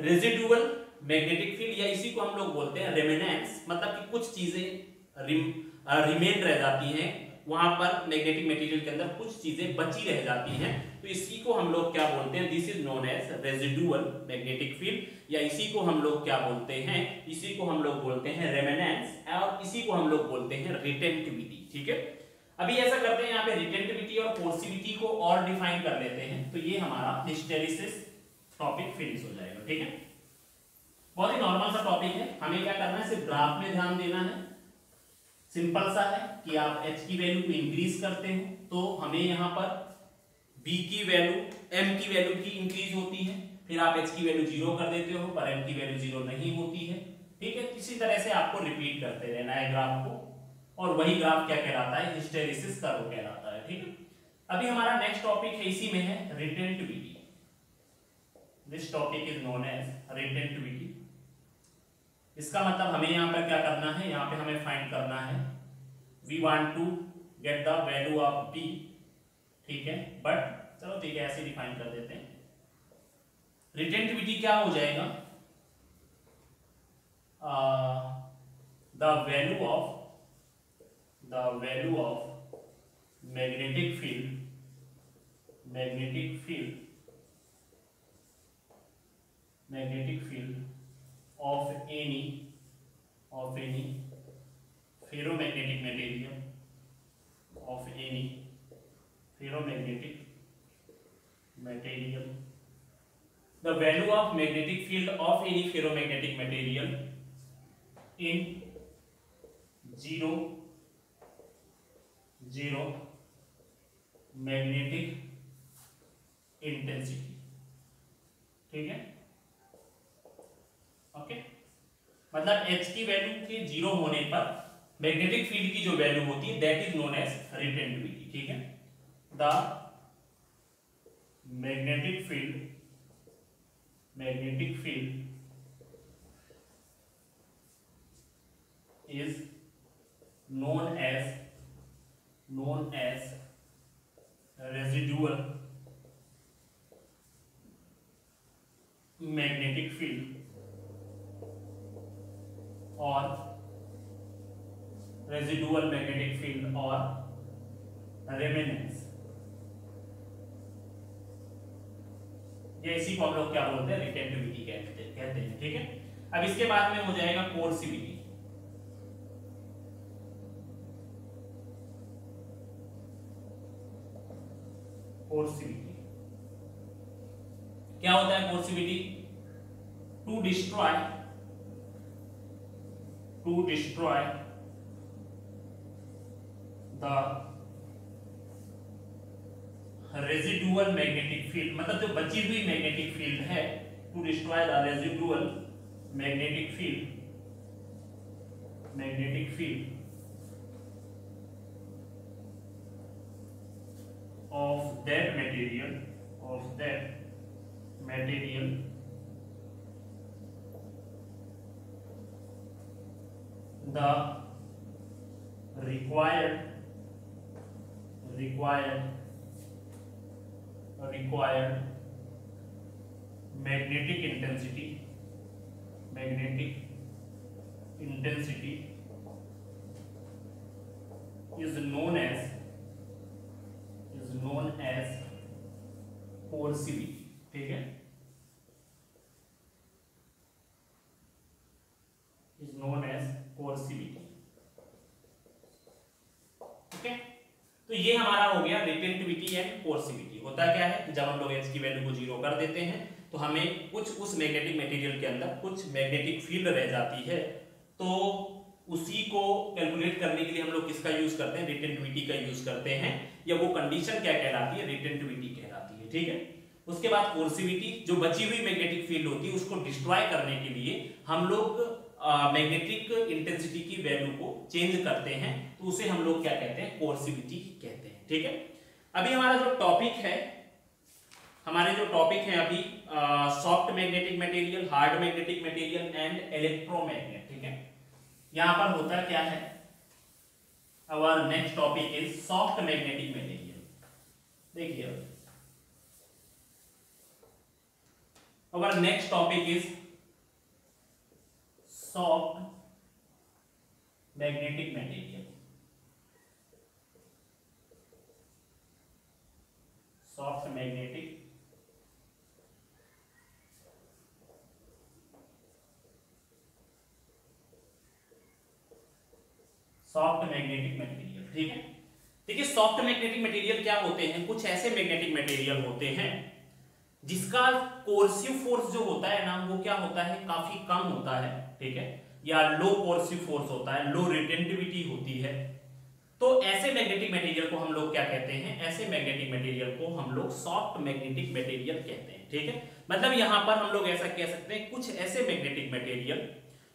residual magnetic field या इसी को हम लोग बोलते हैं रेमिनेंस मतलब कि कुछ चीज़ें रिमेन रह जाती हैं, वहाँ पर मैग्नेटिक मटेरियल के अंदर कुछ चीज़ें बची रह जाती हैं। तो इसी को हम लोग क्या बोलते हैं? This is known as residual magnetic field या इसी को हम लोग क्या बोलते हैं? इसी को हम लोग बोलते हैं रेमिनेंस और इसी को हम लोग बोलते हैं रिटेंटिविटी ठीक है? अभी ऐसा करते हैं, यहाँ पे रिटेंटिविटी और फोर्सिविटी को और डिफाइन कर लेते हैं। तो ये हमारा हिस्टेरिसिस टॉपिक फिनिश हो जाएगा। ठीक है? बहुत ही नॉर्मल सा टॉपिक है। हमें क्या करना है? सिर्फ़ ग्राफ में ध्यान देना है। सिंपल सा है कि आप h की वैल्यू को इंक्रीज करते हो तो हमें यहाँ पर b की वैल्यू m की वैल्यू की इंक्रीज होती है। फिर आप h की वैल्यू ज़ीरो कर देते हो, पर m की वैल्यू ज़ीरो नहीं होती है। ठीक है? इसी तरह से आपको रिपीट करते रहना है ग्राफ को। और वही ग्राफ क्या कहलाता है? हिस्टेरिसिस कर्व कहलाता है। ठीक है? अभी हमारा नेक्स्ट टॉपिक है, इसी में है retentivity this topic is known as retentivity इसका मतलब हमें यहाँ पर क्या करना है? यहाँ पे हमें फाइंड करना है। We want to get the value of B ठीक है? बट चलो ठीक है, ऐसे डिफाइन कर देते हैं। रिटेंटिविटी क्या हो जाएगा? The value of the value of magnetic field magnetic field magnetic field of any of any ferromagnetic material of any ferromagnetic material the value of magnetic field of any ferromagnetic material in zero zero magnetic intensity ठीक है okay? मतलब H की value के zero होने पर magnetic field की जो value होती है that is known as retentivity ठीक है? The magnetic field magnetic field is known as known as residual magnetic field और रेजिडुअल मैग्नेटिक फ़ील्ड और रेमेनेंस ये इसी को हम लोग क्या बोलते हैं? रिटेंटिविटी कहते हैं, ठीक है? अब इसके बाद में हो जाएगा कोर्सिविटी कोर्सिविटी क्या होता है coercivity to destroy to destroy the residual magnetic field मतलब जो बची हुई मैग्नेटिक फ़ील्ड है to destroy the residual magnetic field magnetic field of that material, of that material the required required required magnetic intensity magnetic intensity is known as is known as coercivity ठीक है is known as coercivity okay तो ये हमारा हो गया retentivity and कोर्सिविटी होता क्या है? जब हम लोग x की वैल्यू को ज़ीरो कर देते हैं तो हमें कुछ उस मैग्नेटिक मटेरियल के अंदर कुछ मैग्नेटिक फ़ील्ड रह जाती है। तो उसी को कैलकुलेट करने के लिए हम लोग किसका यूज़ करते हैं? रिटेंटिविटी का यूज़ करते हैं। या वो कंडीशन क्या कहलाती है? रिटेंटिविटी कहलाती है। ठीक है? उसके बाद कोर्सिविटी जो बची हुई मैग्नेटिक फ़ील्ड होती है, उसको डिस्ट्रॉय करने के लिए हम लोग मैग्नेटिक इंटेंसिटी की वैल्यू को चेंज करते हैं तो उसे हम लोग क्या कहते हैं? कोर्सिविटी कहते हैं, ठीक है? अभी हमारा जो टॉपिक है, हमारे जो टॉपिक है अभी soft magnetic material hard magnetic material and electromagnet ठीक है? यहाँ पर होता क्या है? Our next topic is soft magnetic material देखिए। Our next topic is soft magnetic material soft magnetic soft magnetic material ठीक है? देखिए सॉफ्ट मैग्नेटिक मटेरियल क्या होते हैं? कुछ ऐसे मैग्नेटिक मटेरियल होते हैं जिसका कोर्सिव फोर्स जो होता है ना, वो क्या होता है? काफ़ी कम होता है। ठीक है? या लो कोर्सिव फोर्स होता है लो रिटेंटिविटी होती है। तो ऐसे मैग्नेटिक मटेरियल को हम लोग क्या कहते हैं? ऐसे मैग्नेटिक मटेरियल को हम लोग सॉफ्ट मैग्नेटिक मटेरियल कहते हैं, ठीक है? मतलब यहाँ पर हम लोग ऐसा कह सकते हैं, कुछ ऐसे मैग्नेटिक मटेरियल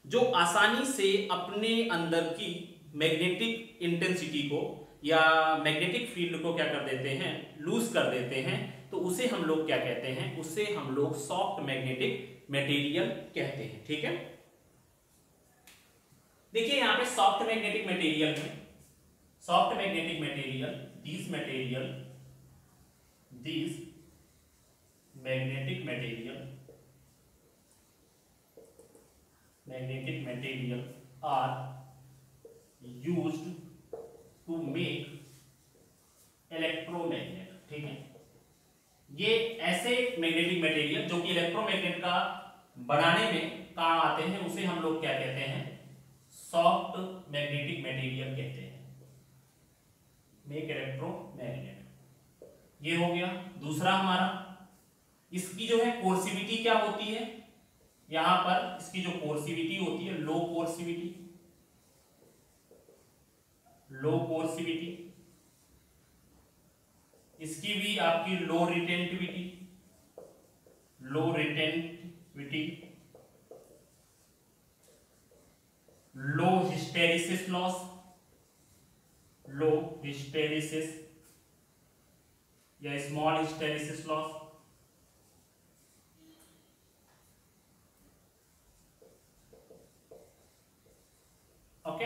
जो आसानी से अपने अंदर की मैग्नेटिक इंटेंसिटी को या मैग्नेटिक फ़ील्ड को क्या कर देते हैं? लूज कर देते हैं। तो उसे हम लोग क्या कहते हैं? उसे हम लोग सॉफ्ट मैग्नेटिक मटेरियल कहते हैं, ठीक है? देखिए यहाँ पे सॉफ्ट मैग्नेटिक मटेरियल में soft magnetic material this material this magnetic material magnetic material are used to make electromagnet ठीक है? ये ऐसे मैग्नेटिक मटेरियल जो कि इलेक्ट्रोमैग्नेट का बनाने में काम आते हैं, उसे हम लोग क्या कहते हैं? सॉफ्ट मैग्नेटिक मटेरियल कहते हैं। मेक इलेक्ट्रोमैग्नेट ये हो गया दूसरा हमारा। इसकी जो है कोर्सिविटी क्या होती है? यहाँ पर इसकी जो कोर्सिविटी होती है लो कोर्सिविटी लो कोर्सिविटी इसकी भी आपकी low retentivity low retentivity low hysteresis loss low hysteresis या स्मॉल हिस्टेरिसिस लॉस ओके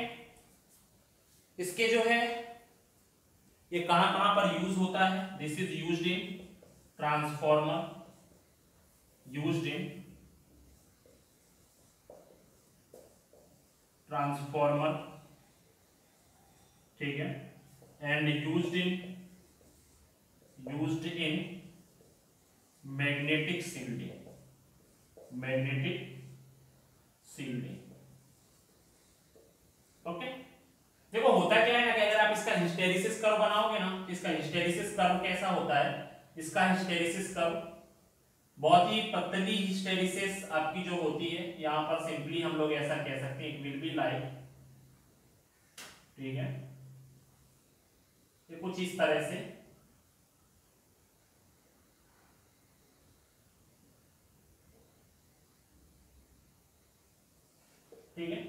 इसके जो है, ये कहाँ कहाँ पर यूज़ होता है? This is used in transformer used in transformer ठीक है? And used in used in magnetic shielding magnetic shielding okay देखो, होता क्या है ना कि अगर आप इसका हिस्टेरिसिस कर्व बनाओगे ना, इसका हिस्टेरिसिस कर्व कैसा होता है? इसका हिस्टेरिसिस कर्व बहुत ही पतली हिस्टेरिसिस आपकी जो होती है, यहाँ पर सिंपली हम लोग ऐसा कह सकते हैं इट विल बी लाइक ठीक है? ये कुछ इस तरह से। ठीक है?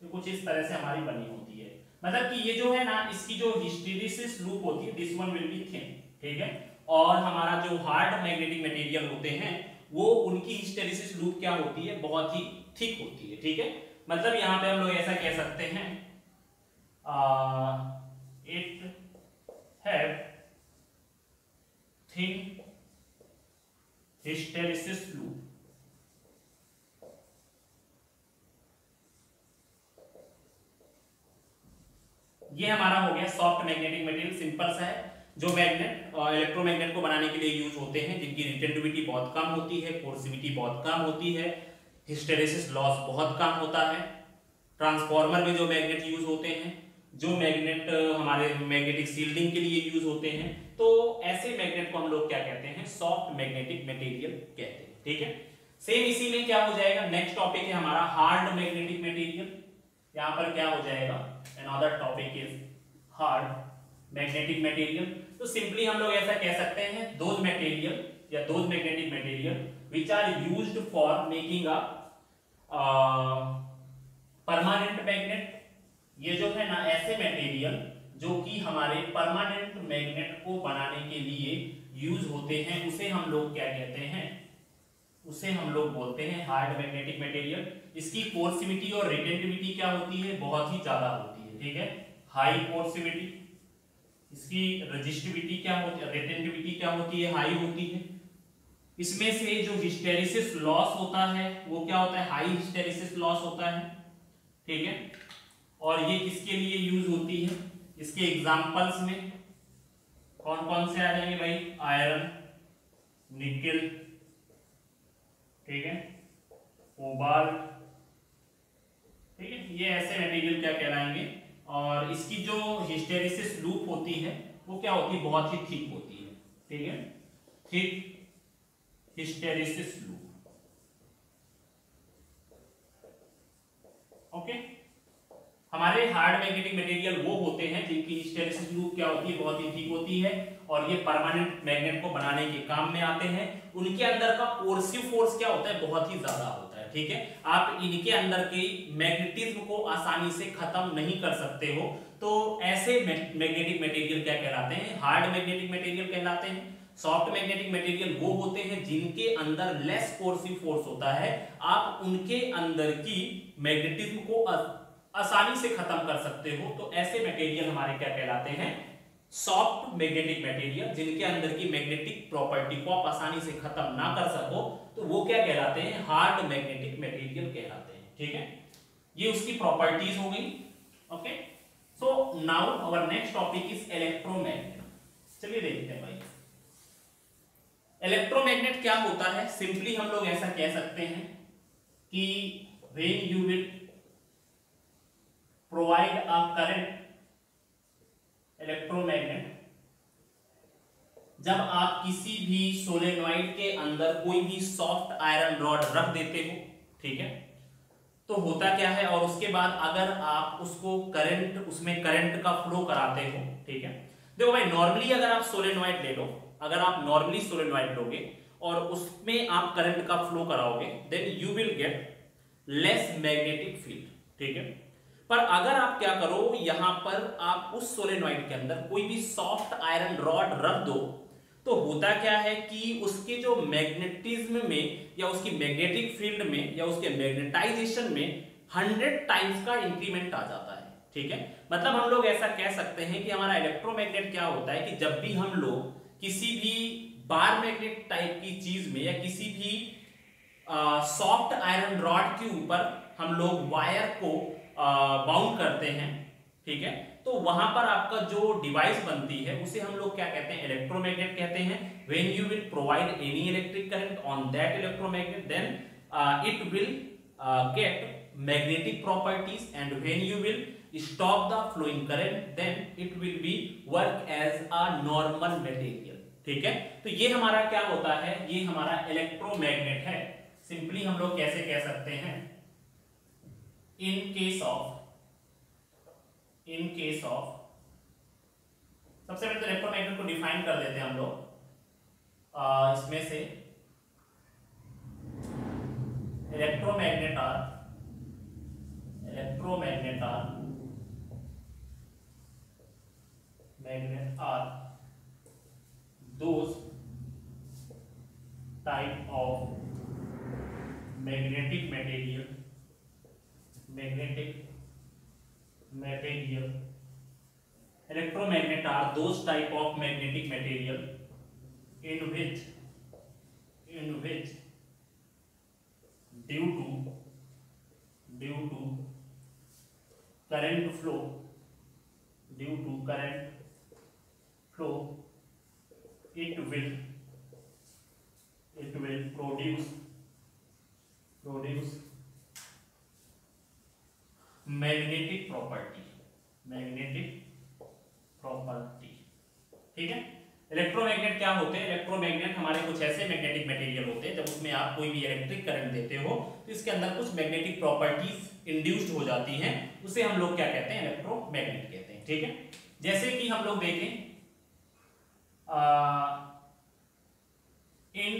तो कुछ इस तरह से हमारी बनी होती है। मतलब कि ये जो है ना, इसकी जो हिस्टेरिसिस लूप होती है this one will be thin ठीक है? और हमारा जो हार्ड मैग्नेटिक मटेरियल होते हैं, वो उनकी हिस्टेरिसिस लूप क्या होती है? बहुत ही थिक होती है, ठीक है? मतलब यहाँ पे हम लोग ऐसा कह सकते हैं it have thin hysteresis loop ये हमारा हो गया सॉफ्ट मैग्नेटिक मटेरियल सिंपल सा है। जो मैग्नेट और इलेक्ट्रोमैग्नेट को बनाने के लिए यूज़ होते हैं, जिनकी रिटेंटिविटी बहुत कम होती है फोर्सिविटी बहुत कम होती है हिस्टेरेसिस लॉस बहुत कम होता है ट्रांसफार्मर में जो मैग्नेट यूज़ होते हैं, जो मैग्नेट हमारे मैग्नेटिक सील्डिंग के लिए यूज़ होते हैं तो ऐसे मैग्नेट को हम लोग क्या कहते हैं? सॉफ्ट मैग्नेटिक मटेरियल कहते हैं, ठीक है? सेम इसी में क्या हो जाएगा? नेक्स्ट टॉपिक है हमारा हार्ड मैग्नेटिक मटेरियल यहाँ पर क्या हो जाएगा? Another topic is hard magnetic material तो सिंपली हम लोग ऐसा कह सकते हैं दोज मटेरियल या those magnetic material which are used for making a permanent magnet ये जो है ना, ऐसे मटेरियल जो कि हमारे परमानेंट मैग्नेट को बनाने के लिए यूज़ होते हैं, उसे हम लोग क्या कहते हैं? उसे हम लोग बोलते हैं हार्ड मैग्नेटिक मटेरियल इसकी फोर्सिविटी और रिटेंटिविटी क्या होती है? बहुत ही ज़्यादा होती है, ठीक है? हाई फोर्सिविटी इसकी रजिस्टिविटी क्या होती है, रिटेंटिविटी क्या होती है, हाई होती है? इसमें से जो हिस्टेरिसिस लॉस होता है, वो क्या होता है? हाई हिस्टेरिसिस लॉस होता है, ठीक है? और ये किसके लिए यूज़ होती है? इसके एग्जांपल्स में। कौन कौन से आ जाएँगे भाई? आयरन निकल ठीक है? कोबाल्ट ठीक है? ये ऐसे मटेरियल क्या कहलाएँगे? और इसकी जो हिस्टेरिसिस लूप होती है, वो क्या होती है? बहुत ही थिक होती है। ठीक है? Thick hysteresis loop. ओके? हमारे हार्ड मैग्नेटिक मटेरियल वो होते हैं जिनकी हिस्टेरिसिस लूप क्या होती है? बहुत ही ठीक होती है। और ये परमानेंट मैग्नेट को बनाने के काम में आते हैं। उनके अंदर का कोर्सिव फोर्स क्या होता है? बहुत ही ज़्यादा होता है। ठीक है? आप इनके अंदर के मैग्नेटिज्म को आसानी से खत्म नहीं कर सकते हो। तो ऐसे मैग्नेटिक मटेरियल क्या कहलाते हैं? हार्ड मैग्नेटिक मटेरियल कहलाते हैं। सॉफ्ट मैग्नेटिक मटेरियल वो होते हैं जिनके अंदर लेस कोर्सिव फोर्स होता है। आप उनके अंदर की मैग्नेटिज्म को आसानी से खत्म कर सकते हो। तो ऐसे मटेरियल हमारे क्या कहलाते हैं? सॉफ्ट मैग्नेटिक मटेरियल जिनके अंदर की मैग्नेटिक प्रॉपर्टी को आप आसानी से खत्म ना कर सको। तो वो क्या कहलाते हैं? हार्ड मैग्नेटिक मटेरियल कहलाते हैं। ठीक है? ये उसकी प्रॉपर्टीज़ हो गई। Okay so now our next topic is electromagnet चलिए देखते हैं भाई। इलेक्ट्रोमैग्नेट क्या होता है? सिंपली हम लोग ऐसा कह सकते हैं कि when you will provide a current electromagnet जब आप किसी भी सोलेनॉइड के अंदर कोई भी सॉफ्ट आयरन रॉड रख देते हो, ठीक है? तो होता क्या है? और उसके बाद अगर आप उसको करंट उसमें करंट का फ्लो कराते हो, ठीक है? देखो भाई नॉर्मली अगर आप सोलेनॉइड ले लो, अगर आप नॉर्मली सोलेनॉइड लोगे और उसमें आप करंट का फ्लो कराओगे then you will get less magnetic field ठीक है? पर अगर आप क्या करो, यहाँ पर आप उस सोलेनॉइड के अंदर कोई भी सॉफ्ट आयरन रॉड रख दो तो होता क्या है कि उसके जो मैग्नेटिज्म में या उसकी मैग्नेटिक फ़ील्ड में या उसके मैग्नेटाइजेशन में हंड्रेड टाइम्स का इंक्रीमेंट आ जाता है, ठीक है? मतलब हम लोग ऐसा कह सकते हैं कि हमारा इलेक्ट्रोमैग्नेट क्या होता है कि जब भी हम लोग किसी भी बार मैग्नेट टाइप की चीज़ में या किसी भी सॉफ्ट आयरन रॉड के ऊपर हम लोग वायर को बाउंड करते हैं, ठीक है? तो वहाँ पर आपका जो डिवाइस बनती है, उसे हम लोग क्या कहते हैं? इलेक्ट्रोमैग्नेट कहते हैं। When you will provide any electric current on that electromagnet then it will get magnetic properties and when you will stop the flowing current, then it will be work as a normal material. ठीक है? तो ये हमारा क्या होता है? ये हमारा इलेक्ट्रोमैग्नेट है। सिंपली हम लोग कैसे कह सकते हैं? In case of in case of सबसे पहले तो इलेक्ट्रोमैग्नेट को डिफाइन कर देते हैं हम लोग। इसमें से electromagnet are electromagnet are magnet are those type of magnetic material, magnetic material electromagnet are दो type of magnetic material in which in which due to due to current flow due to current flow it will it will produce produce magnetic property, magnetic property. ठीक है? Electromagnet क्या होते हैं? Electromagnet हमारे कुछ ऐसे magnetic material होते हैं, जब उसमें आप कोई भी इलेक्ट्रिक करंट देते हो तो इसके अंदर कुछ मैग्नेटिक प्रॉपर्टीज़ इंड्यूस्ड हो जाती हैं। उसे हम लोग क्या कहते हैं? इलेक्ट्रोमैग्नेट कहते हैं। ठीक है? जैसे कि हम लोग देखें in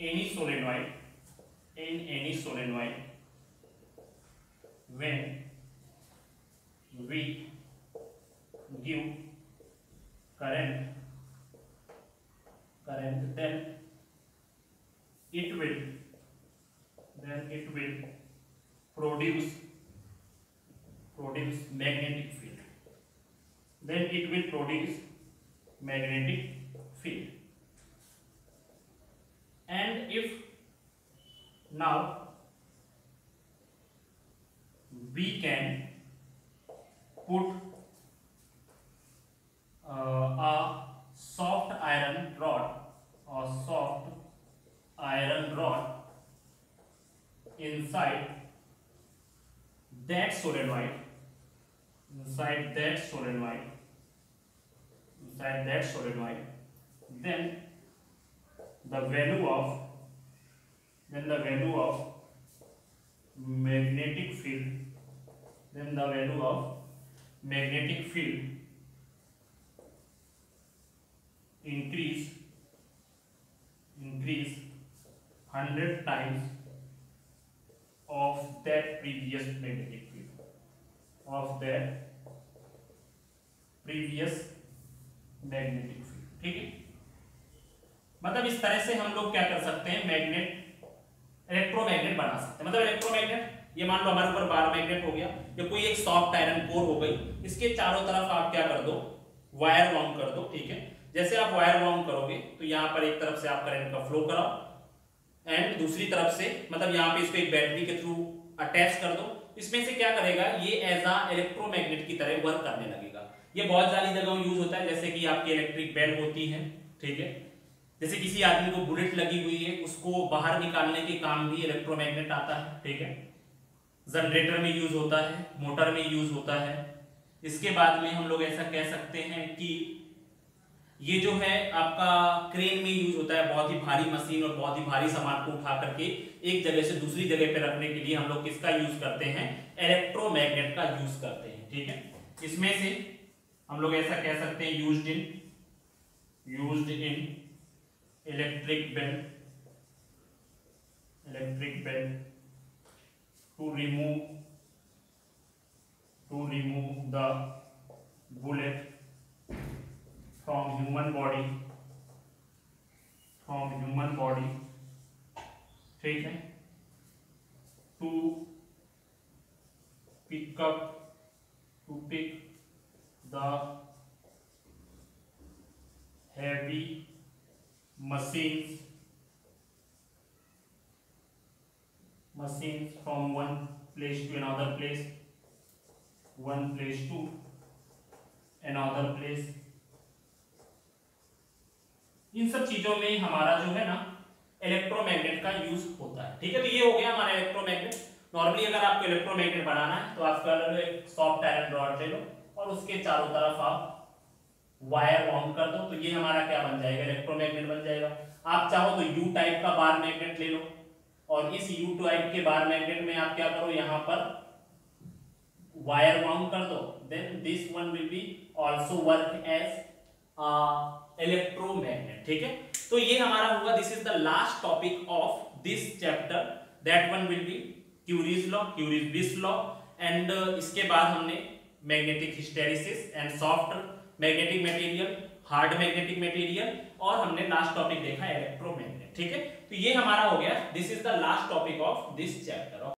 any solenoid, in any solenoid, when we give current current then it will then it will produce produce magnetic field then it will produce magnetic field. And if now we can put uh, a soft iron rod or soft iron rod inside that solenoid inside that solenoid inside that solenoid then the value of then the value of magnetic field then the value of magnetic field increase increase 100 times of that previous magnetic field of that previous magnetic field ठीक है मतलब इस तरह से हम लोग क्या कर सकते हैं मैग्नेट इलेक्ट्रोमैग्नेट बना सकते हैं मतलब इलेक्ट्रोमैग्नेट ये मान लो हमारे ऊपर बार मैग्नेट हो गया, या कोई एक सॉफ्ट आयरन कोर हो गई, इसके चारों तरफ़ आप क्या कर दो वायर वाउंड कर दो, ठीक है? जैसे आप वायर वाउंड करोगे तो यहाँ पर एक तरफ़ से आप करंट का फ्लो कराओ एंड दूसरी तरफ़ से मतलब यहाँ पे इसको एक बैटरी के थ्रू अटैच कर दो, इसमें से क्या करेगा, ये एज आ इलेक्ट्रोमैग्नेट की तरह वर्क करने लगेगा। ये बहुत सारी जगहों यूज़ होता है, जैसे कि आपकी इलेक्ट्रिक बेल होती है, ठीक है? जैसे किसी आदमी को बुलेट लगी हुई है, उसको बाहर निकालने के काम भी इलेक्ट्रोमैग्नेट आता है, ठीक है? जनरेटर में यूज़ होता है, मोटर में यूज़ होता है। इसके बाद में हम लोग ऐसा कह सकते हैं कि ये जो है आपका क्रेन में यूज़ होता है, बहुत ही भारी मशीन और बहुत ही भारी सामान को उठा करके एक जगह से दूसरी जगह पे रखने के लिए हम लोग किसका यूज़ करते हैं? इलेक्ट्रोमैग्नेट का यूज़ करते हैं, ठीक है? इसमें से हम लोग ऐसा कह सकते हैं used in used in electric bell electric bell to remove to remove the bullet from human body from human body ठीक है to pick up to pick the heavy machines machines from one place to another place, one place to another place. इन सब चीज़ों में हमारा जो है ना इलेक्ट्रोमैग्नेट का यूज़ होता है। ठीक है तो ये हो गया हमारा इलेक्ट्रोमैग्नेट नॉर्मली अगर आपको इलेक्ट्रोमैग्नेट बनाना है तो आप कर लो एक सॉफ्ट आयरन रॉड ले लो, और उसके चारों तरफ़ आप वायर बाउंड कर दो तो ये हमारा क्या बन जाएगा? इलेक्ट्रोमैग्नेट बन जाएगा। आप चाहो तो यू टाइप का बार मैग्नेट ले लो। और इस यू टाइप के बार मैग्नेट में आप क्या करो, यहाँ पर वायर बाउंड कर दो। Then this one will be also work as electromagnet ठीक है? तो ये हमारा हुआ this is the last topic of this chapter that one will be Curie's law Curie Weiss law and इसके बाद हमने magnetic hysteresis and soft magnetic material hard magnetic material और हमने लास्ट टॉपिक देखा इलेक्ट्रोमैग्नेट ठीक है? तो ये हमारा हो गया this is the last topic of this chapter